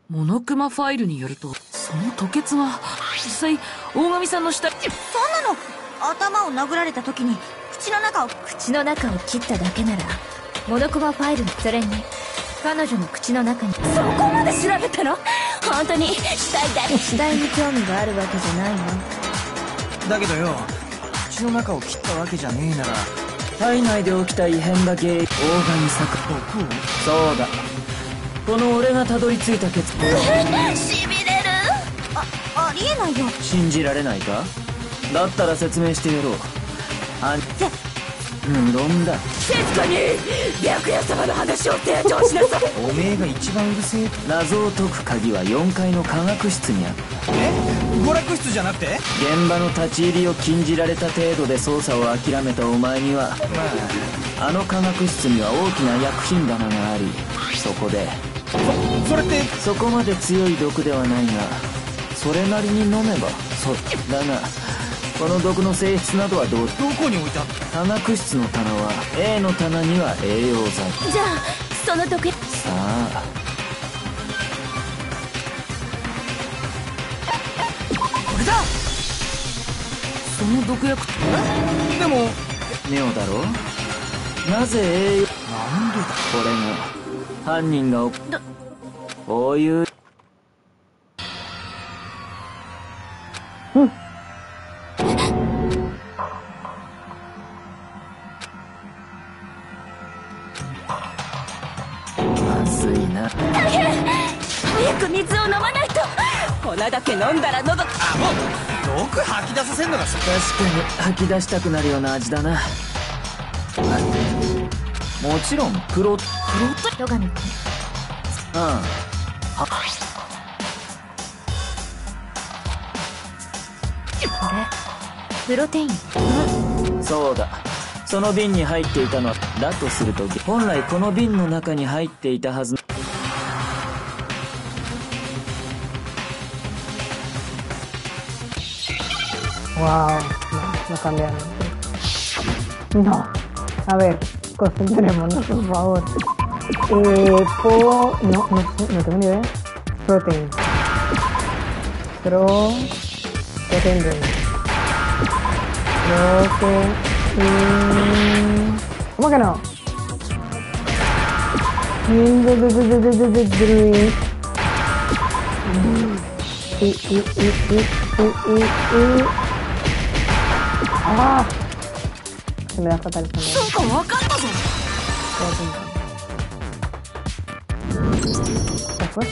モノクマファイルによるとその吐血は実際大神さんの死体頭を殴られた時に口の中を口の中を切っただけならモノクマファイルそれに彼女の口の中に。そこまで調べたの？本本当に [laughs] 死体だ死体に興味があるわけじゃないわだけどよ口の中を切ったわけじゃねえなら体内で起きた異変が原因オーガニ作そうだ。この俺がたどり着いた結論しびれる？あありえないよ。信じられないか？だったら説明してやろう。あんぜ無論だ。静かに白夜様の話を提供しなさい。おめえが一番うるせえ。謎を解く鍵は4階の科学室にあったえ？娯楽室じゃなくて？現場の立ち入りを禁じられた程度で捜査を諦めたお前にはまあ。の科学室には大きな薬品棚がありそこで。あそそれって？そこまで強い毒ではないがそれなりに飲めば。そだがこの毒の性質などはどうどこに置いた？科学室の棚は A の棚には栄養剤。じゃあその毒。さあ。これだその毒薬でも妙だろ？なぜ栄養？なんでだ？これが犯人がおこういう粉だけ飲んだら喉。毒吐き出させんのがさ確かに吐き出したくなるような味だな。もちろんプロ戸上君うん。これ？プロテイン？そうだ。その瓶に入っていたのはだとすると本来この瓶の中に入っていたはず Wow, no, no cambiaron. No. A ver, concentrémonos, por favor. Eh. No, no, sé, no tengo ni idea. Protein. Pro... Protein drink. Protein... ¿Cómo que no? Drink. ¡Ah! Se me da fatal esta mierda. なんか分かったぞ.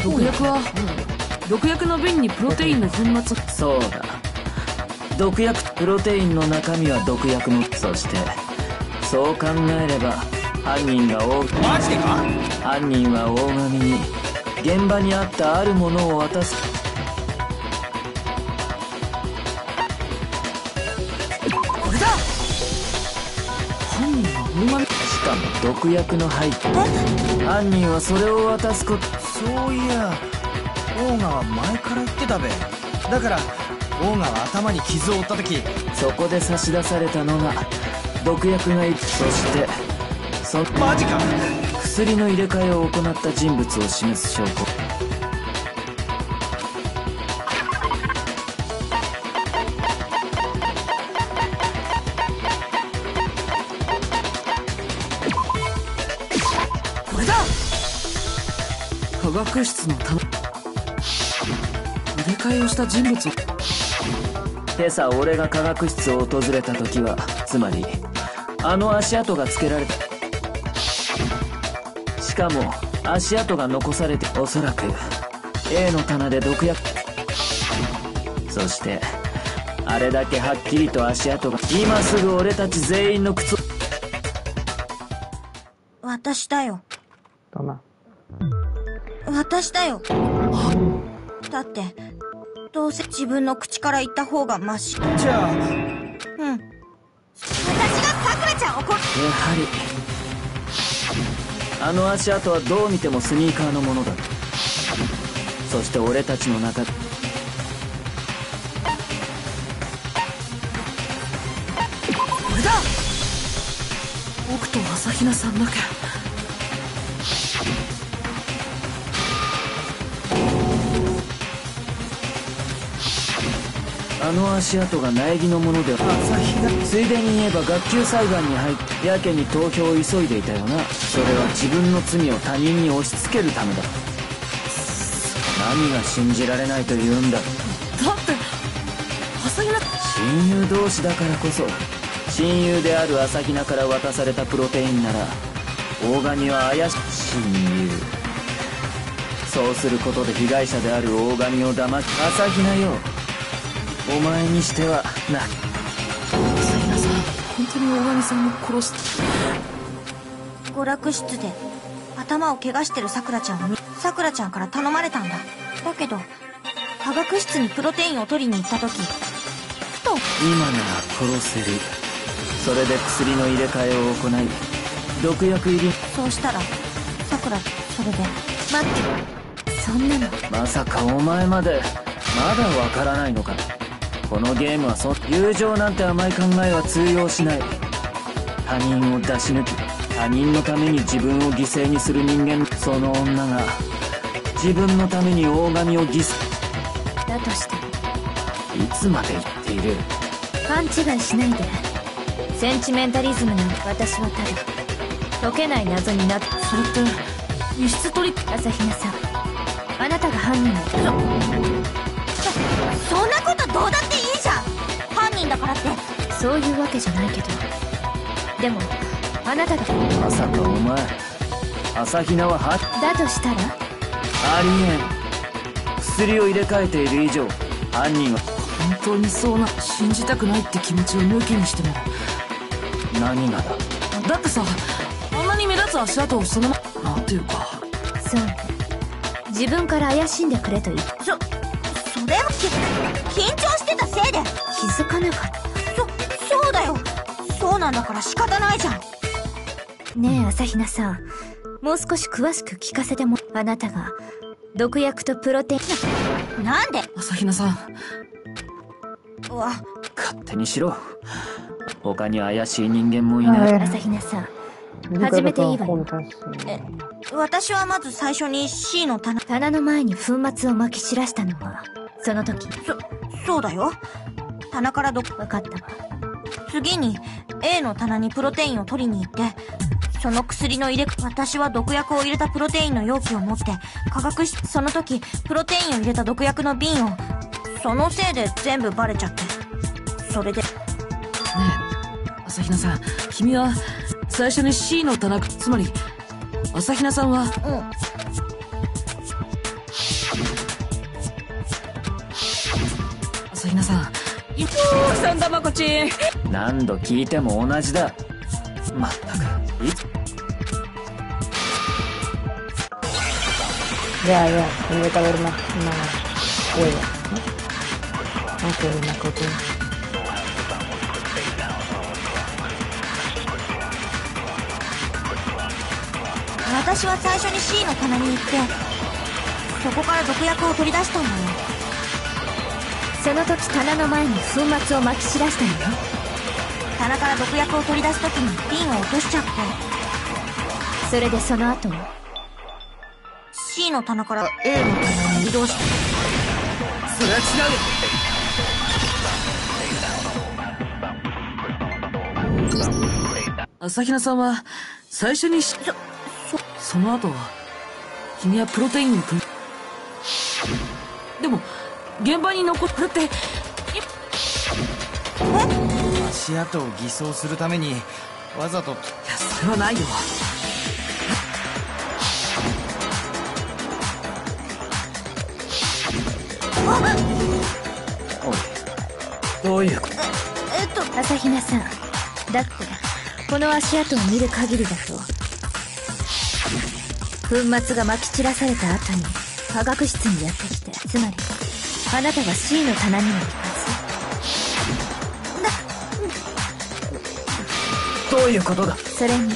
毒薬は毒薬の瓶にプロテインの粉末そうだ毒薬プロテインの中身は毒薬のそしてそう考えれば犯人が大マジでか？犯人は大神に現場にあったあるものを渡す毒薬の入った犯人はそれを渡すこと。そういやオーガは前から言ってたべ。だからオーガは頭に傷を負った時。そこで差し出されたのが毒薬がいそしてそマジか。薬の入れ替えを行った人物を示す証拠室の棚入れ替えをした人物今朝俺が科学室を訪れた時はつまりあの足跡がつけられた。しかも足跡が残されておそらく。A の棚で毒薬。そしてあれだけはっきりと足跡が。今すぐ俺たち全員の靴を私だよ。Toma. 私だよ。だってどうせ自分の口から言った方がマシ。うんじゃあ。私がさくらちゃんをこやはり。あの足跡はどう見てもスニーカーのものだ。そして俺たちの中。でこれだ僕と朝比奈さんだけあの足跡が苗木のものでは朝日がついでに言えば学級裁判に入ってやけに投票を急いでいたよな。それは自分の罪を他人に押し付けるためだ。何が信じられないと言うんだ。だって朝比奈。親友同士だからこそ親友である朝比奈から渡されたプロテインなら大神は怪しい。親友。そうすることで被害者である大神を騙す。朝比奈よお前にしてはな。さん。本当に大神さんを殺す娯楽室で頭を怪我してるさくらちゃんを見さくらちゃんから頼まれたんだ。だけど科学室にプロテインを取りに行った時。ふと。今なら殺せる。それで薬の入れ替えを行い毒薬入り。そうしたらさくらそれで待って。そんなの。まさかお前まで。まだわからないのかこのゲームはそ友情なんて甘い考えは通用しない。他人を出し抜き他人のために自分を犠牲にする人間その女が自分のために大神を犠牲。だとして。いつまで言っている？勘違いしないで。センチメンタリズムなんて私はただ解けない謎になって。それって輸出取り朝比奈さん。あなたが犯人だそそんなことどうだってだからってそういうわけじゃないけどでもあなたがまさかお前朝比奈ははだとしたらありえん。薬を入れ替えている以上犯人は本当にそうな信じたくないって気持ちを抜きにしても何がだ？だってさあんなに目立つ足跡をそのまま。なんていうか。そう。自分から怪しんでくれと言う。そそれは緊張して気づかなかった。そそうだよ。そうなんだから仕方ないじゃん。ねえ朝比奈さん。もう少し詳しく聞かせてもあなたが毒薬とプロテイン。ななんで？朝比奈さん。うわ。勝手にしろ。他に怪しい人間もいない。朝比奈さん。creo Hazme que te todos iba. juntas. sí. 私はまず最初に C の棚。棚の前に粉末をまき散らしたのはその時。そそうだよ棚からど分かった。わ次に A の棚にプロテインを取りに行ってその薬の入れ私は毒薬を入れたプロテインの容器を持って科学室その時プロテインを入れた毒薬の瓶をそのせいで全部バレちゃって。それでねえ朝比奈さん君は最初に C の棚つまり朝比奈さんはうん。朝比奈さん伊藤さんこち何度聞いても同じだ。まったく。いやいや逃げたがるなまあおいなうな私は最初に C の棚に行ってそこから毒薬を取り出したんだよその時棚の前に粉末をまき散らしたのよ。棚から毒薬を取り出す時に瓶を落としちゃって。それでその後 C の棚から A の棚に移動して。それは違う。よ朝比奈さんは最初にしその後は君はプロテインを取りでも現場に残っって。い足跡を偽装するためにわざと。いやそれはないよ。おい。どういう？ことえっと。朝比奈さん。だってこの足跡を見る限りだと。粉末がまき散らされた後に科学室にやってきて。つまりあなたは C の棚にも行かどういうことだ？ずそれに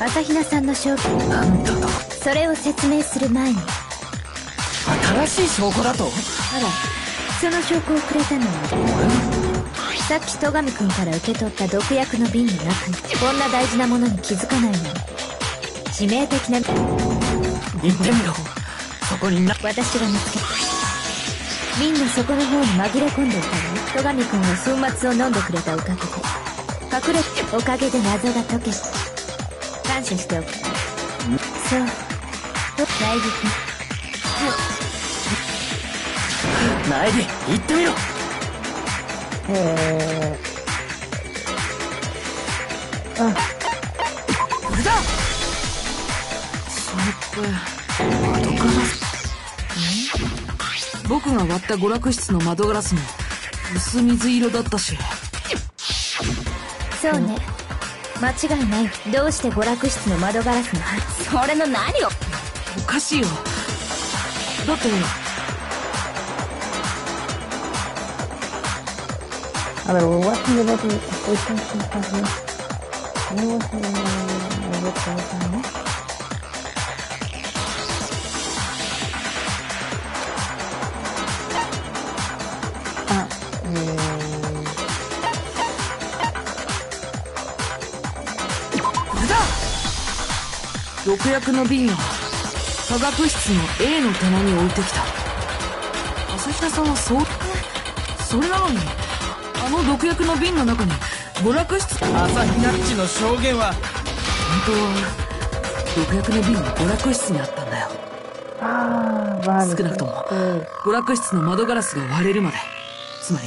朝比奈さんの証拠。なんだと。それを説明する前に新しい証拠だと？あらその証拠をくれたのはさっき戸上君から受け取った毒薬の瓶の中にこんな大事なものに気づかないなんて致命的な。言ってみろ。そこにな。私が見つけた瓶の底の方に紛れ込んでいたわ戸上君が粉末を飲んでくれたおかげで隠れておかげで謎が解けた感謝しておくそう大事君ナイディ行ってみろへえ、あ、だそれって窓ガラスん。僕が割った娯楽室の窓ガラスも薄水色だったし。そうね。間違いない。どうして娯楽室の窓ガラスのはそれの何を？おかしいよ。だって a ver, voy a hacer otro. Estoy pensando. No voy a hacer una cosa, 毒薬の瓶を科学室の A の棚に置いてきた。朝比奈さんはそうそれなのにあの毒薬の瓶の中に娯楽室本朝日ナッチの証言は？当は毒薬の瓶は娯楽室にあったんだよ。ー、あ.少なくとも娯楽室の窓ガラスが割れるまで。つまり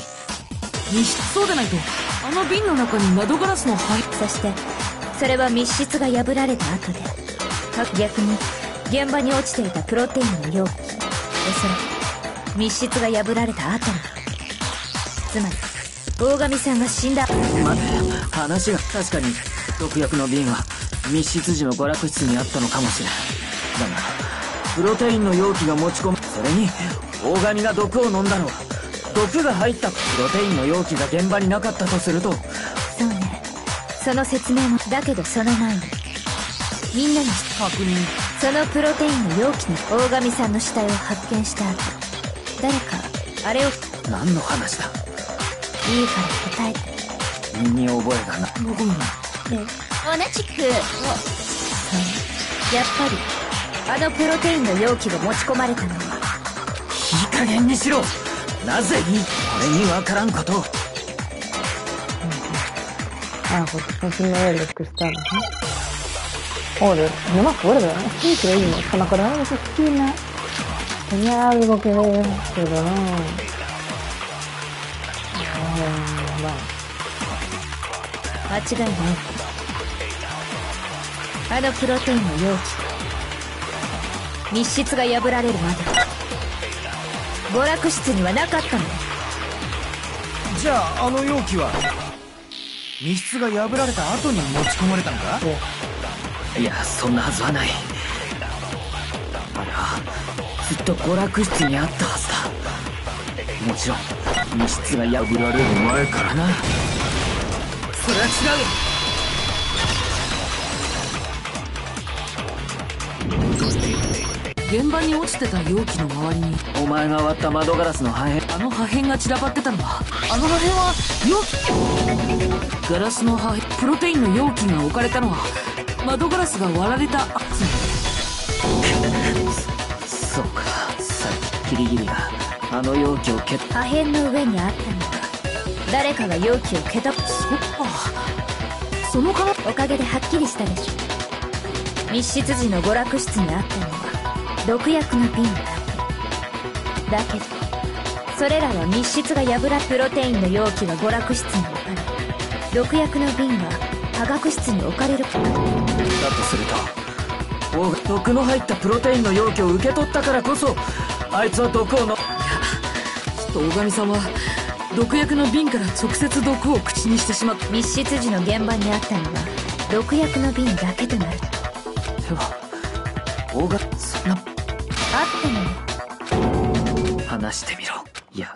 密室そうでないとあの瓶の中に窓ガラスの灰そしてそれは密室が破られた後で。か逆に現場に落ちていたプロテインの容器おそらく密室が破られた後につまり大神さんが死んだ。待て話が確かに毒薬の瓶は密室時の娯楽室にあったのかもしれん。だがプロテインの容器が持ち込むそれに大神が毒を飲んだのは毒が入ったプロテインの容器が現場になかったとすると。そうね。その説明もだけどその前にみんなに確認そのプロテインの容器に大神さんの死体を。発見した後誰かあれを何の話だいいから答えて身に覚えがな。僕も同じくやっぱりあのプロテインの容器が持ち込まれたのはいい加減にしろ。なぜいい俺にわからんことを。ah, porque son sin de los cristales, ¿no? Joder, no me acuerdo, ¿eh? es increíble. Es que me acordaba de esa esquina. Tenía algo que ver, pero no. Eh, vale. 間違いないあのプロテインの容器密室が破られるまで娯楽室にはなかったのじゃああの容器は密室が破られた後に持ち込まれたのかいやそんなはずはない。あれはずっと娯楽室にあったはずだ。もちろん密室が破られる前からな。それは違う。現場に落ちてた容器の周りに。お前が割った窓ガラスの破片。あの破片が散らばってたのはあの破片は容器。ガラスの破片プロテインの容器が置かれたのは窓ガラスが割られたあそうかさっきキリギリがあの容器を蹴った破片の上にあったのは誰か。が容器を蹴ったそっか。その可能おかげではっきりしたでしょ密室時の娯楽室にあったのは毒薬の瓶だけだけどそれらは密室が破らプロテインの容器が娯楽室に置かれ毒薬の瓶が科学室に置かれる。だとするとお毒の入ったプロテインの容器を受け取ったからこそあいつは毒をのきっと大神さんは毒薬の瓶から直接毒を口にしてしまった。密室時の現場にあったのは毒薬の瓶だけとなる。では大がそんなあったのよ。話してみろ。いや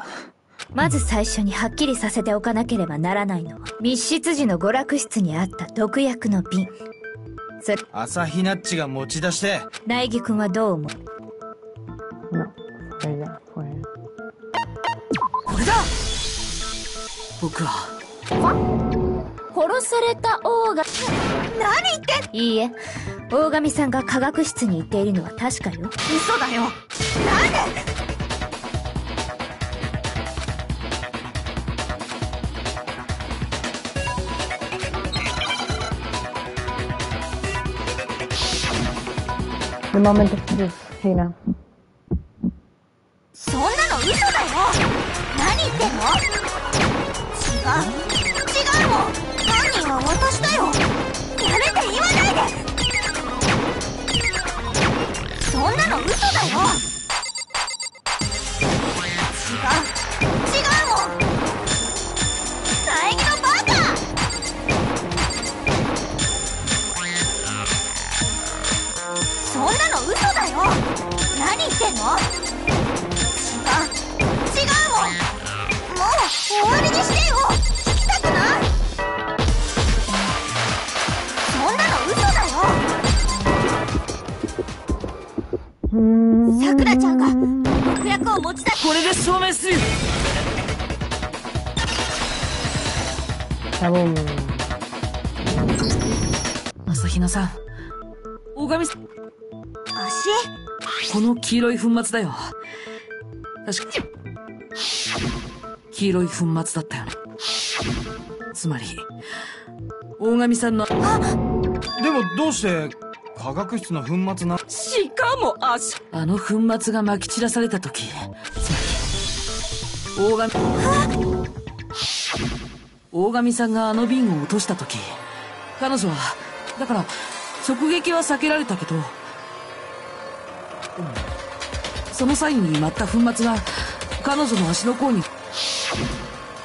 まず最初にはっきりさせておかなければならないのは密室時の娯楽室にあった毒薬の瓶。それ朝日ナッチが持ち出して。苗木君はどう思う？fue ya, fue. これだ。僕は。殺された王が。何言っていいえ。大神さんが科学室に行っているのは確かよ。嘘だよ。なんで？The momento, pues, Gina. そんなの嘘だよ。何言ってんの？違う。違うもん犯人は私だよ。やめて言わないで。そんなの嘘だよ。何言ってんの？違う違うもんもう終わりにしてよ。聞きたくない？そんなの嘘だよ。さくらちゃんが毒薬を持ち出し。これで証明する.朝比奈さん大神さん。足この黄色い粉末だよ。確か。黄色い粉末だったよ。ねつまり大神さんの。でもどうして化学室の粉末なしかも足あの粉末が撒き散らされた時。つまり大神。大神さんがあの瓶を落とした時。彼女はだから直撃は避けられたけどその際に舞った粉末が彼女の足の甲に。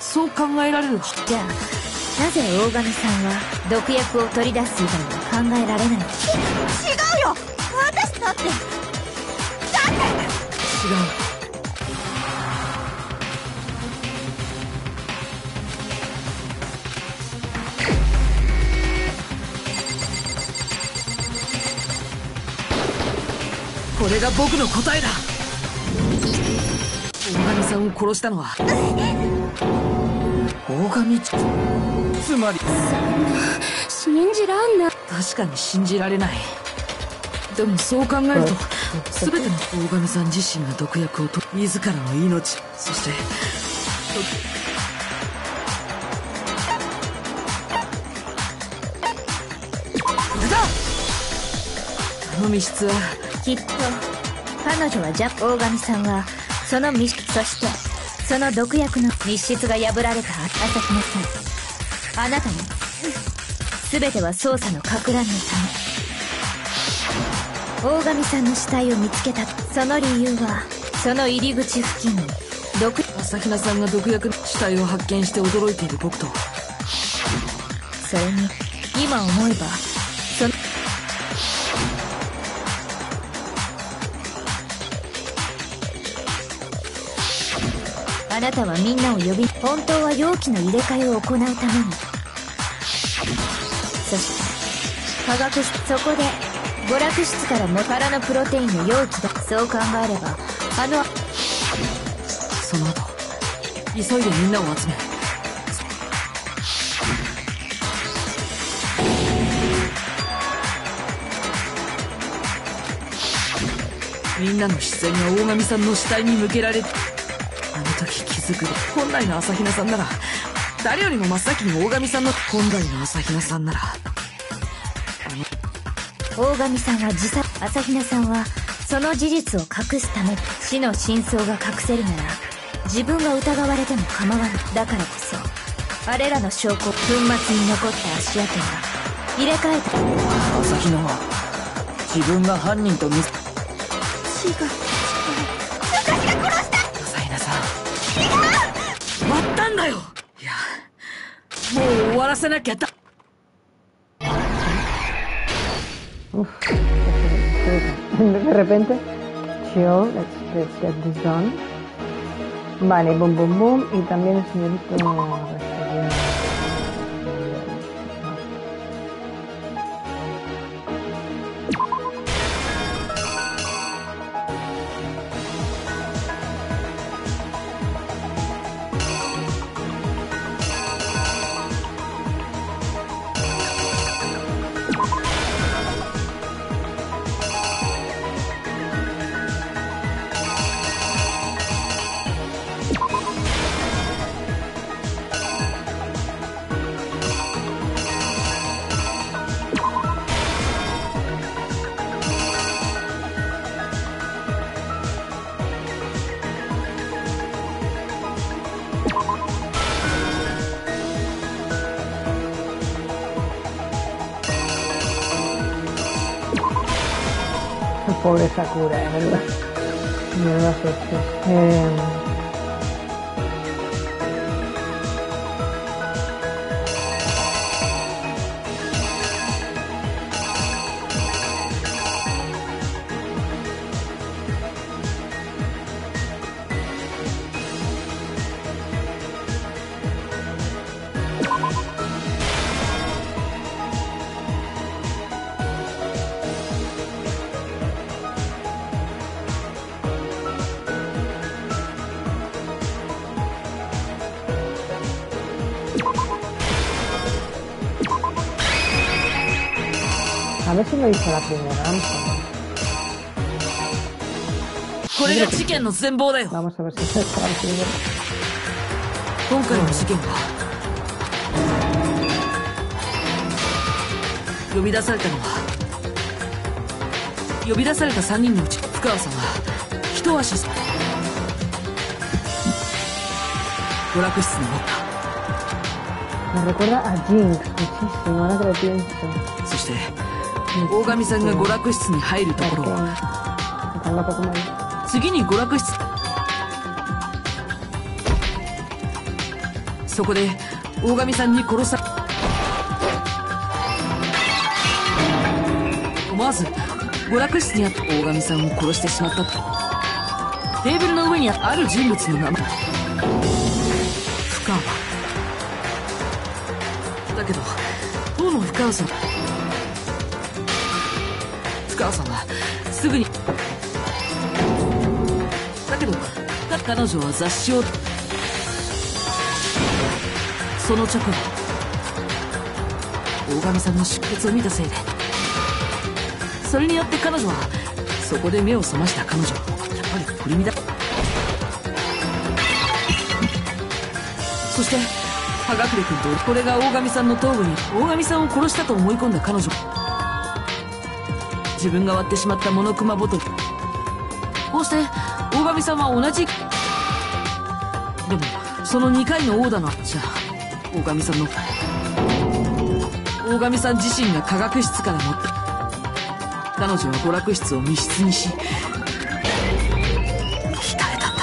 そう考えられるじゃあなぜ大神さんは毒薬を取り出す以外は考えられないの？違うよ。私だって。違うれが僕の答えだ。大神さんを殺したのは大神ちつまり信じらんない。確かに信じられない。でもそう考えると全ての大神さん自身が毒薬をと自らの命そしてこれだ？あの密室はきっと彼女はジャ大神さんはその密室そしてその毒薬の密室が破られた朝日奈さんあなたに全ては捜査のかく乱のため大神さんの死体を見つけた。その理由はその入り口付近に毒朝比奈さんが毒薬の死体を発見して驚いている僕と。それに今思えばなたはみんなを呼び本当は容器の入れ替えを行うために。そして化学室そこで娯楽室からも空のプロテインの容器だそう考えればあのその後急いでみんなを集めみんなの視線が大神さんの死体に向けられあ本来の朝比奈さんなら誰よりも真っ先に大神さんの本来の朝比奈さんなら。大神さんは自殺。朝比奈さんはその事実を隠すため死の真相が隠せるなら自分が疑われても構わない。だからこそあれらの証拠粉末に残った足跡が入れ替えた朝日奈は自分が犯人と見せ違うだよいやもう終わらせなきゃだ Uf, de repente, chill, let's, let's get this done. Vale, boom, boom, boom. Y también el señorito. 今回の事件は呼び出されたのは呼び出された3人のうち福川さんは一足先娯楽室に持ったそして大神さんが娯楽室に入るところを。次に娯楽室そこで大神さんに殺さ思わず娯楽室にあった大神さんを殺してしまった。とテーブルの上にあったある人物の名前。深川だけど当の深川さん。深川さんはすぐに彼女は雑誌をその直後大神さんの出血を見たせいでそれによって彼女はそこで目を覚ました彼女。はやっぱり振り乱そして葉隠君とこれが大神さんの頭部に大神さんを殺したと思い込んだ彼女。自分が割ってしまったモノクマボトル。こうして大神さんは同じその2回のオーダーのじゃあ大神さんの。大神さん自身が科学室から持って彼女は娯楽室を密室にし鍛えたん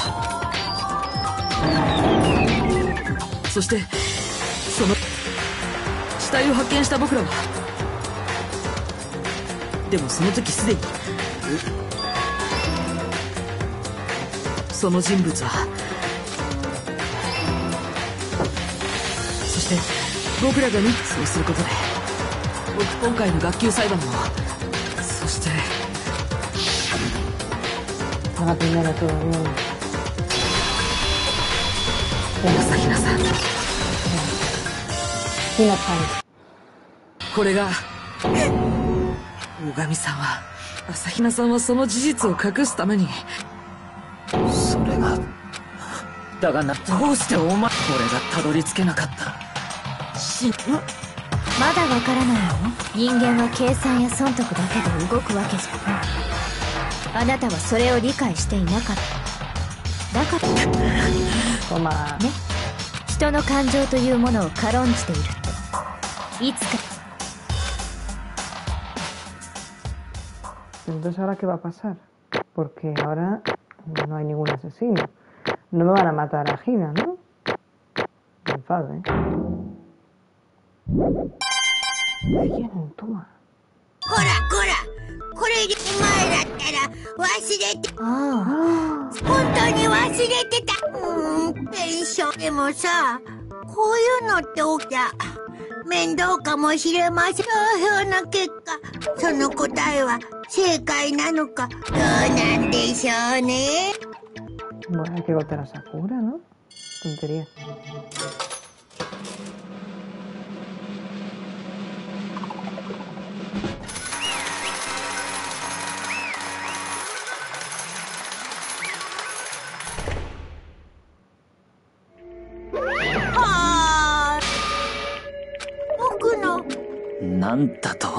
だ。そしてその死体を発見した僕らはでもその時すでにその人物は僕らがミックスをすることで僕今回の学級裁判もそして A la primera todo bien. 朝比奈さん。これが大神さんは朝比奈さんはその事実を隠すためにそれがだがなどうしてお前俺がたどり着けなかった？しまだわからないの人間は計算や損得だけで動くわけじゃないあなたはそれを理解していなかっただから Toma. ね人の感情というものを軽んじているといつか Entonces, ¿ahora qué va a pasar? Porque ahora no hay ningún asesino. No me van a matar a Gina, ¿no? Me enfado, ¿eh? こらこらこれでお前だったら忘れて、あ本当に忘れてた。うーん、テンション。でもさ、こういうのって起きた。面倒かもしれません。投票の結果、その答えは正解なのか、どうなんでしょうね。Bueno, hay que golpear a Sakura, ¿no? Tontería. なんだと？お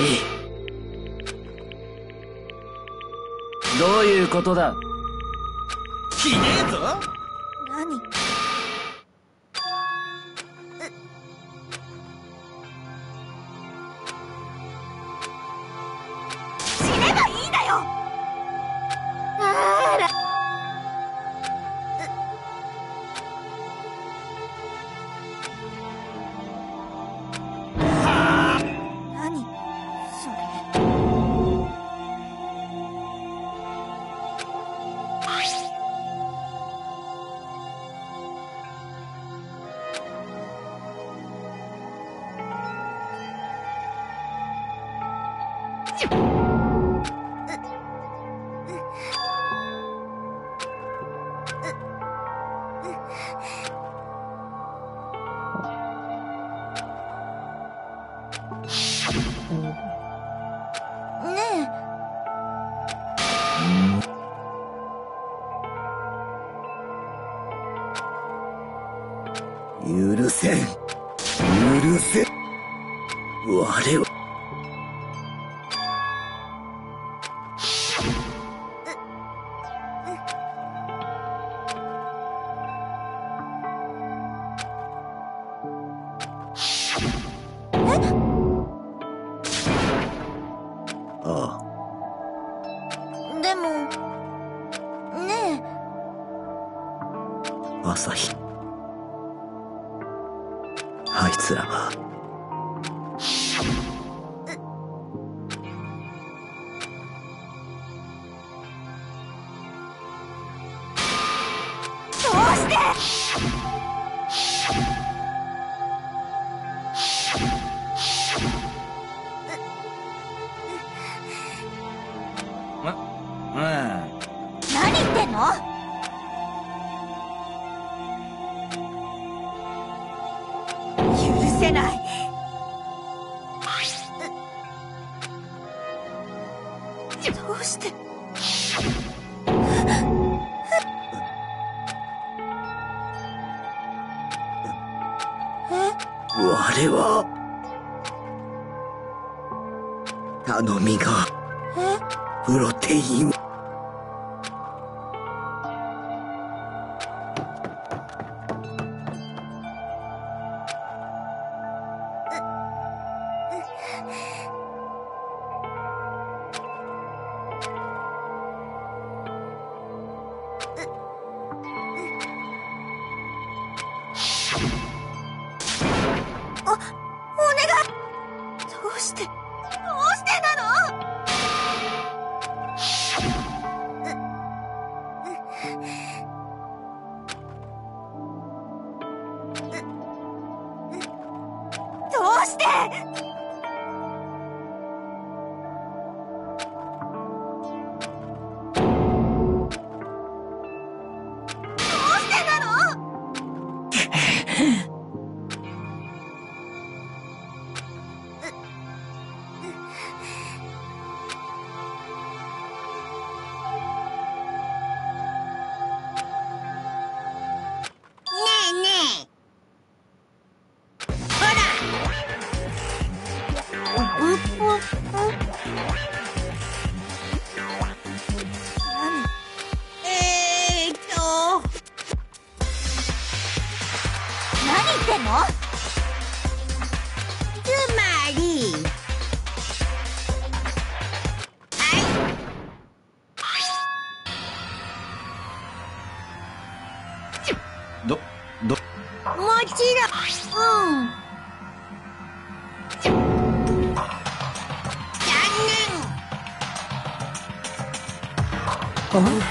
い。どういうことだ？ひねえぞ。何？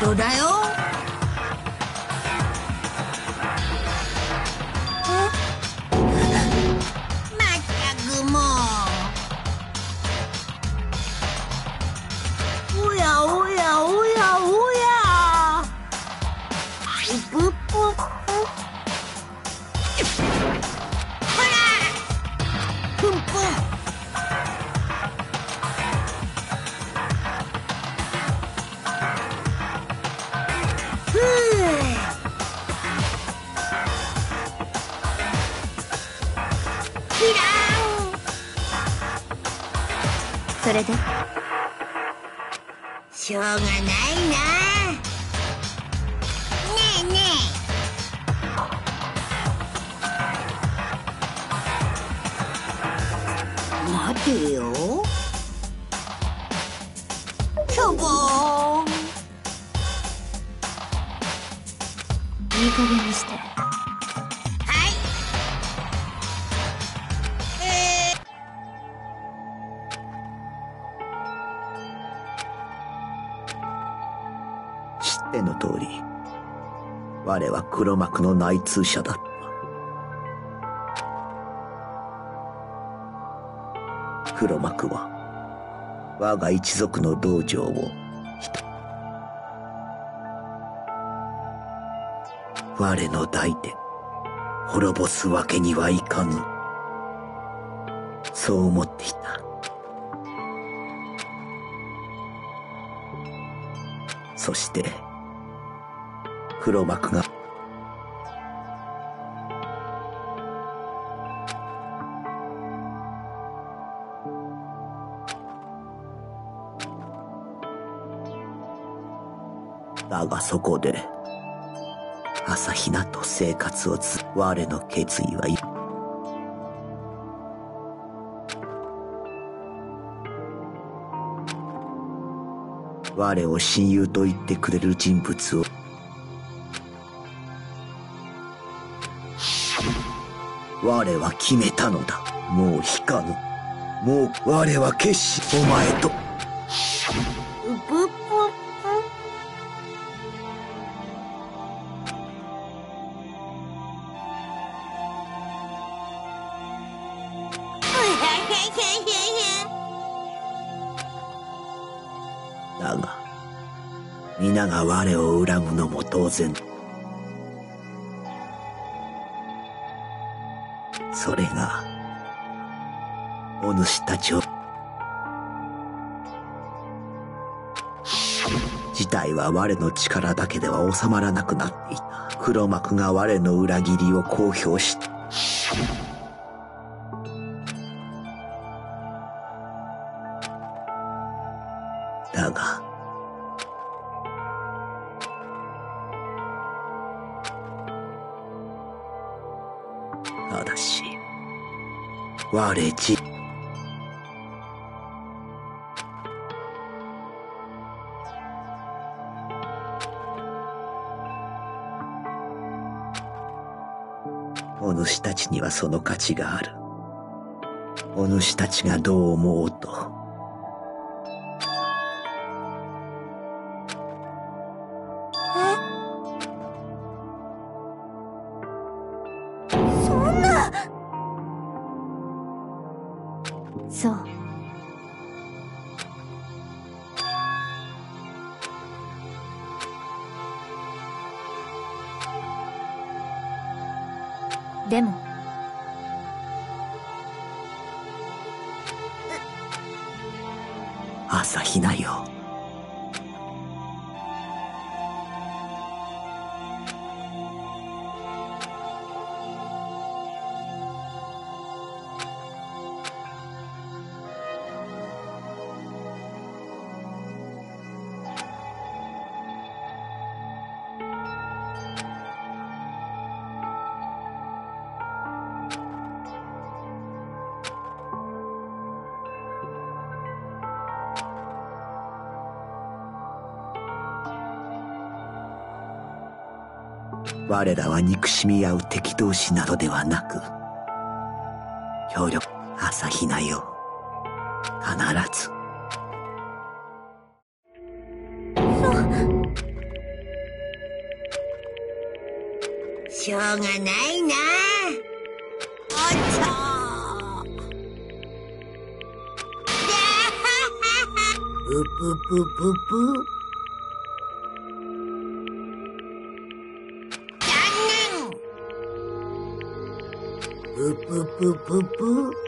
当だよ。我は黒幕の内通者だった。黒幕は、我が一族の道場を、我の代で、滅ぼすわけにはいかぬ。そう思っていた。そして、黒幕が、だがそこで、朝比奈と生活をつ、我の決意はい、我を親友と言ってくれる人物を、我は決めたのだ。もう引かぬ。もう我は決し、お前と。[laughs] だが、皆が我を恨むのも当然。主たちを、事態は我の力だけでは収まらなくなっていた。黒幕が我の裏切りを公表した、だが、ただし、我自、にはその価値がある。お主たちがどう思おうと。我らは憎しみ合う敵同士などではなく、協力、朝日奈よ。必ず。しょうがないなおっとぷぷぷぷぷ boop boop boop.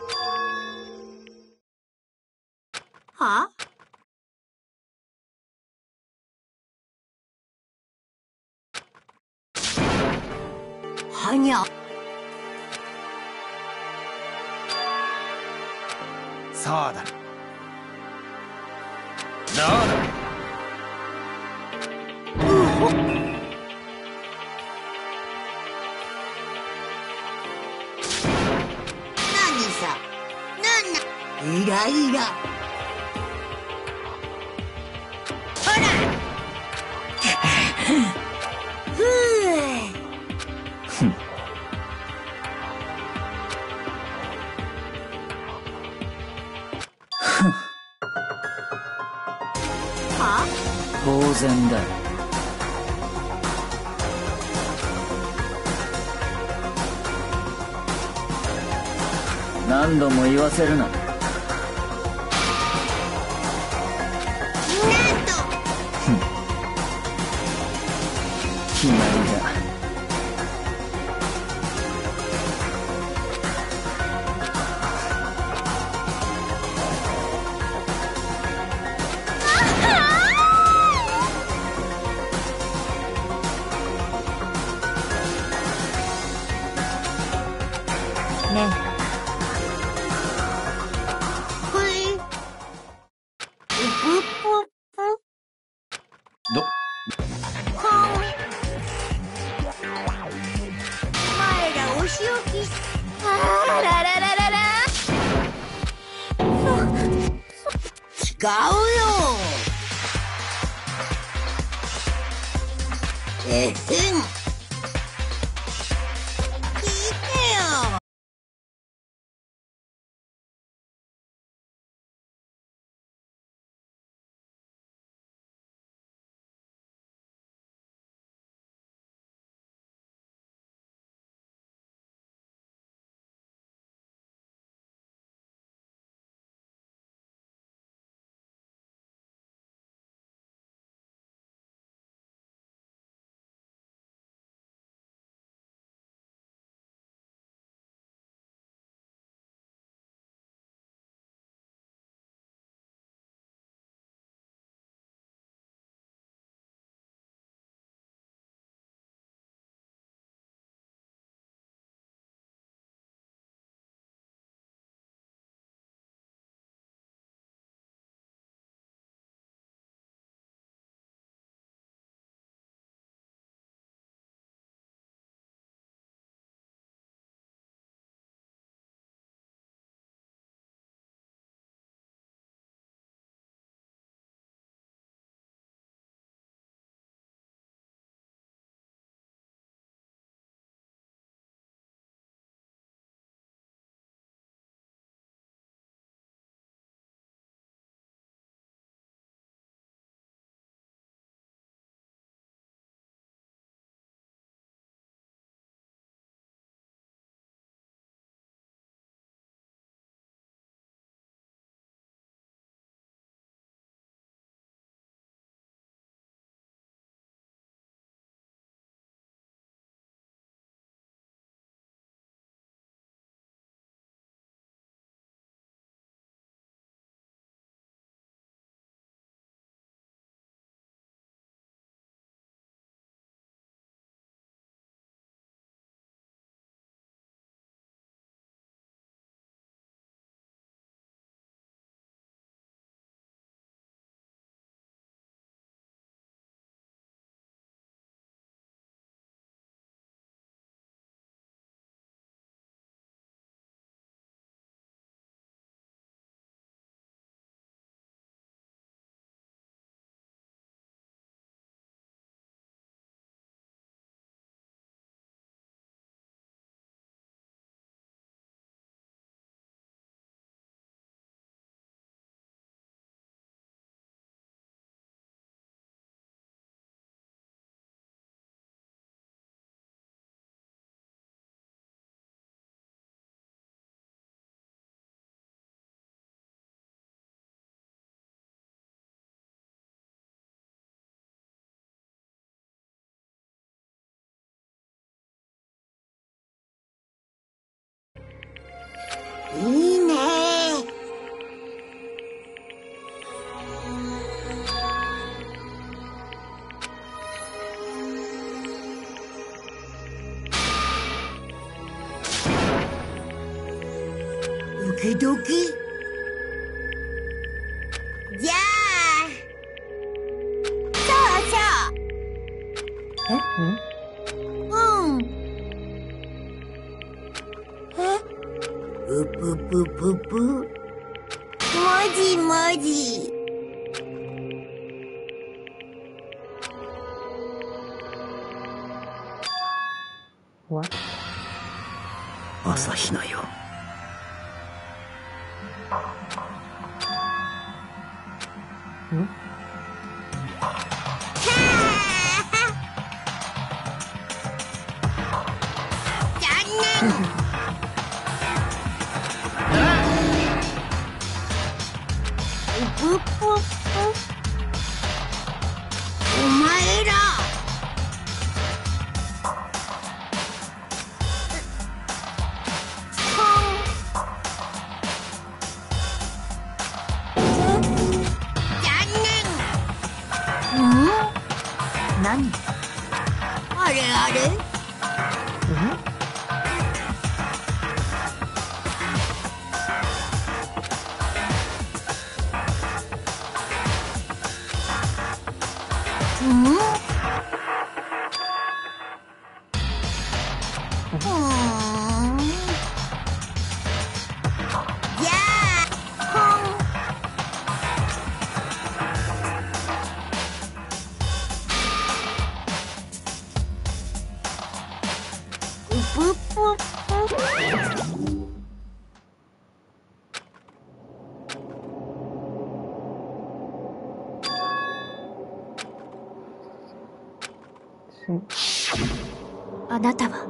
あなたは？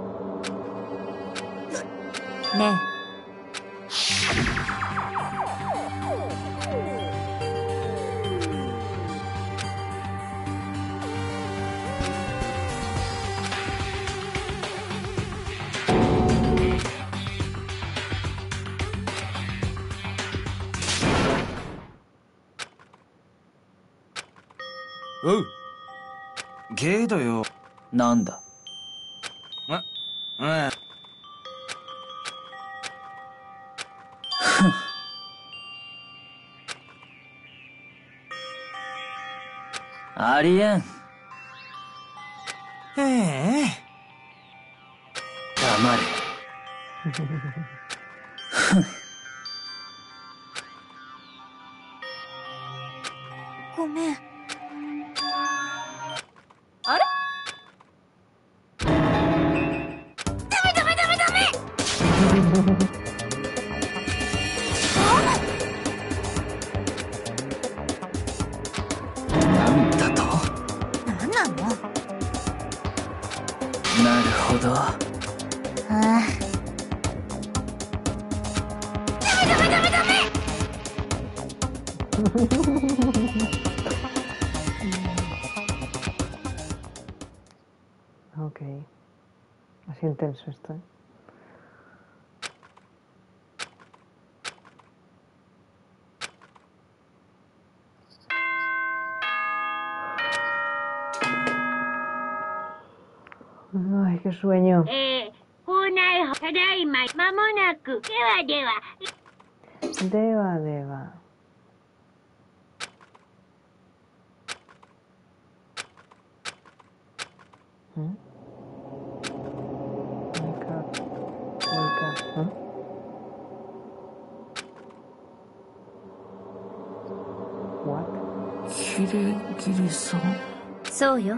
ねえ。おう。けどよ。なんだ。Qué sueño. えー、校内法ただいま、まもなく、ではでは、Deba, deba. ¿Mm? Wake up. Wake up. ¿Mm? What? キレギリさんそうよ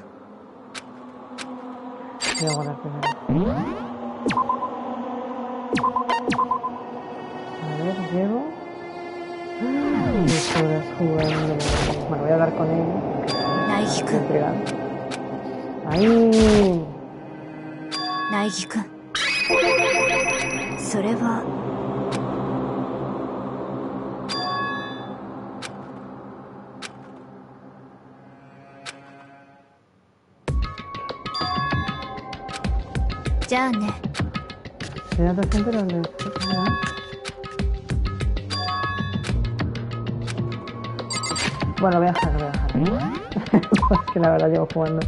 Bueno, voy a dejar, voy a dejar. [laughs] Porque la verdad llevo jugando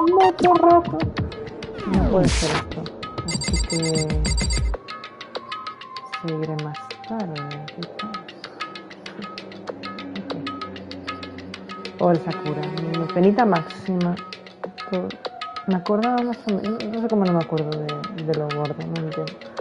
mucho rato. No puede ser esto. Así que seguiré más tarde, quizás. Ok. Pobre Sakura, mi penita máxima. Me acordaba más o menos, no sé cómo no me acuerdo de, de lo gordo, no entiendo.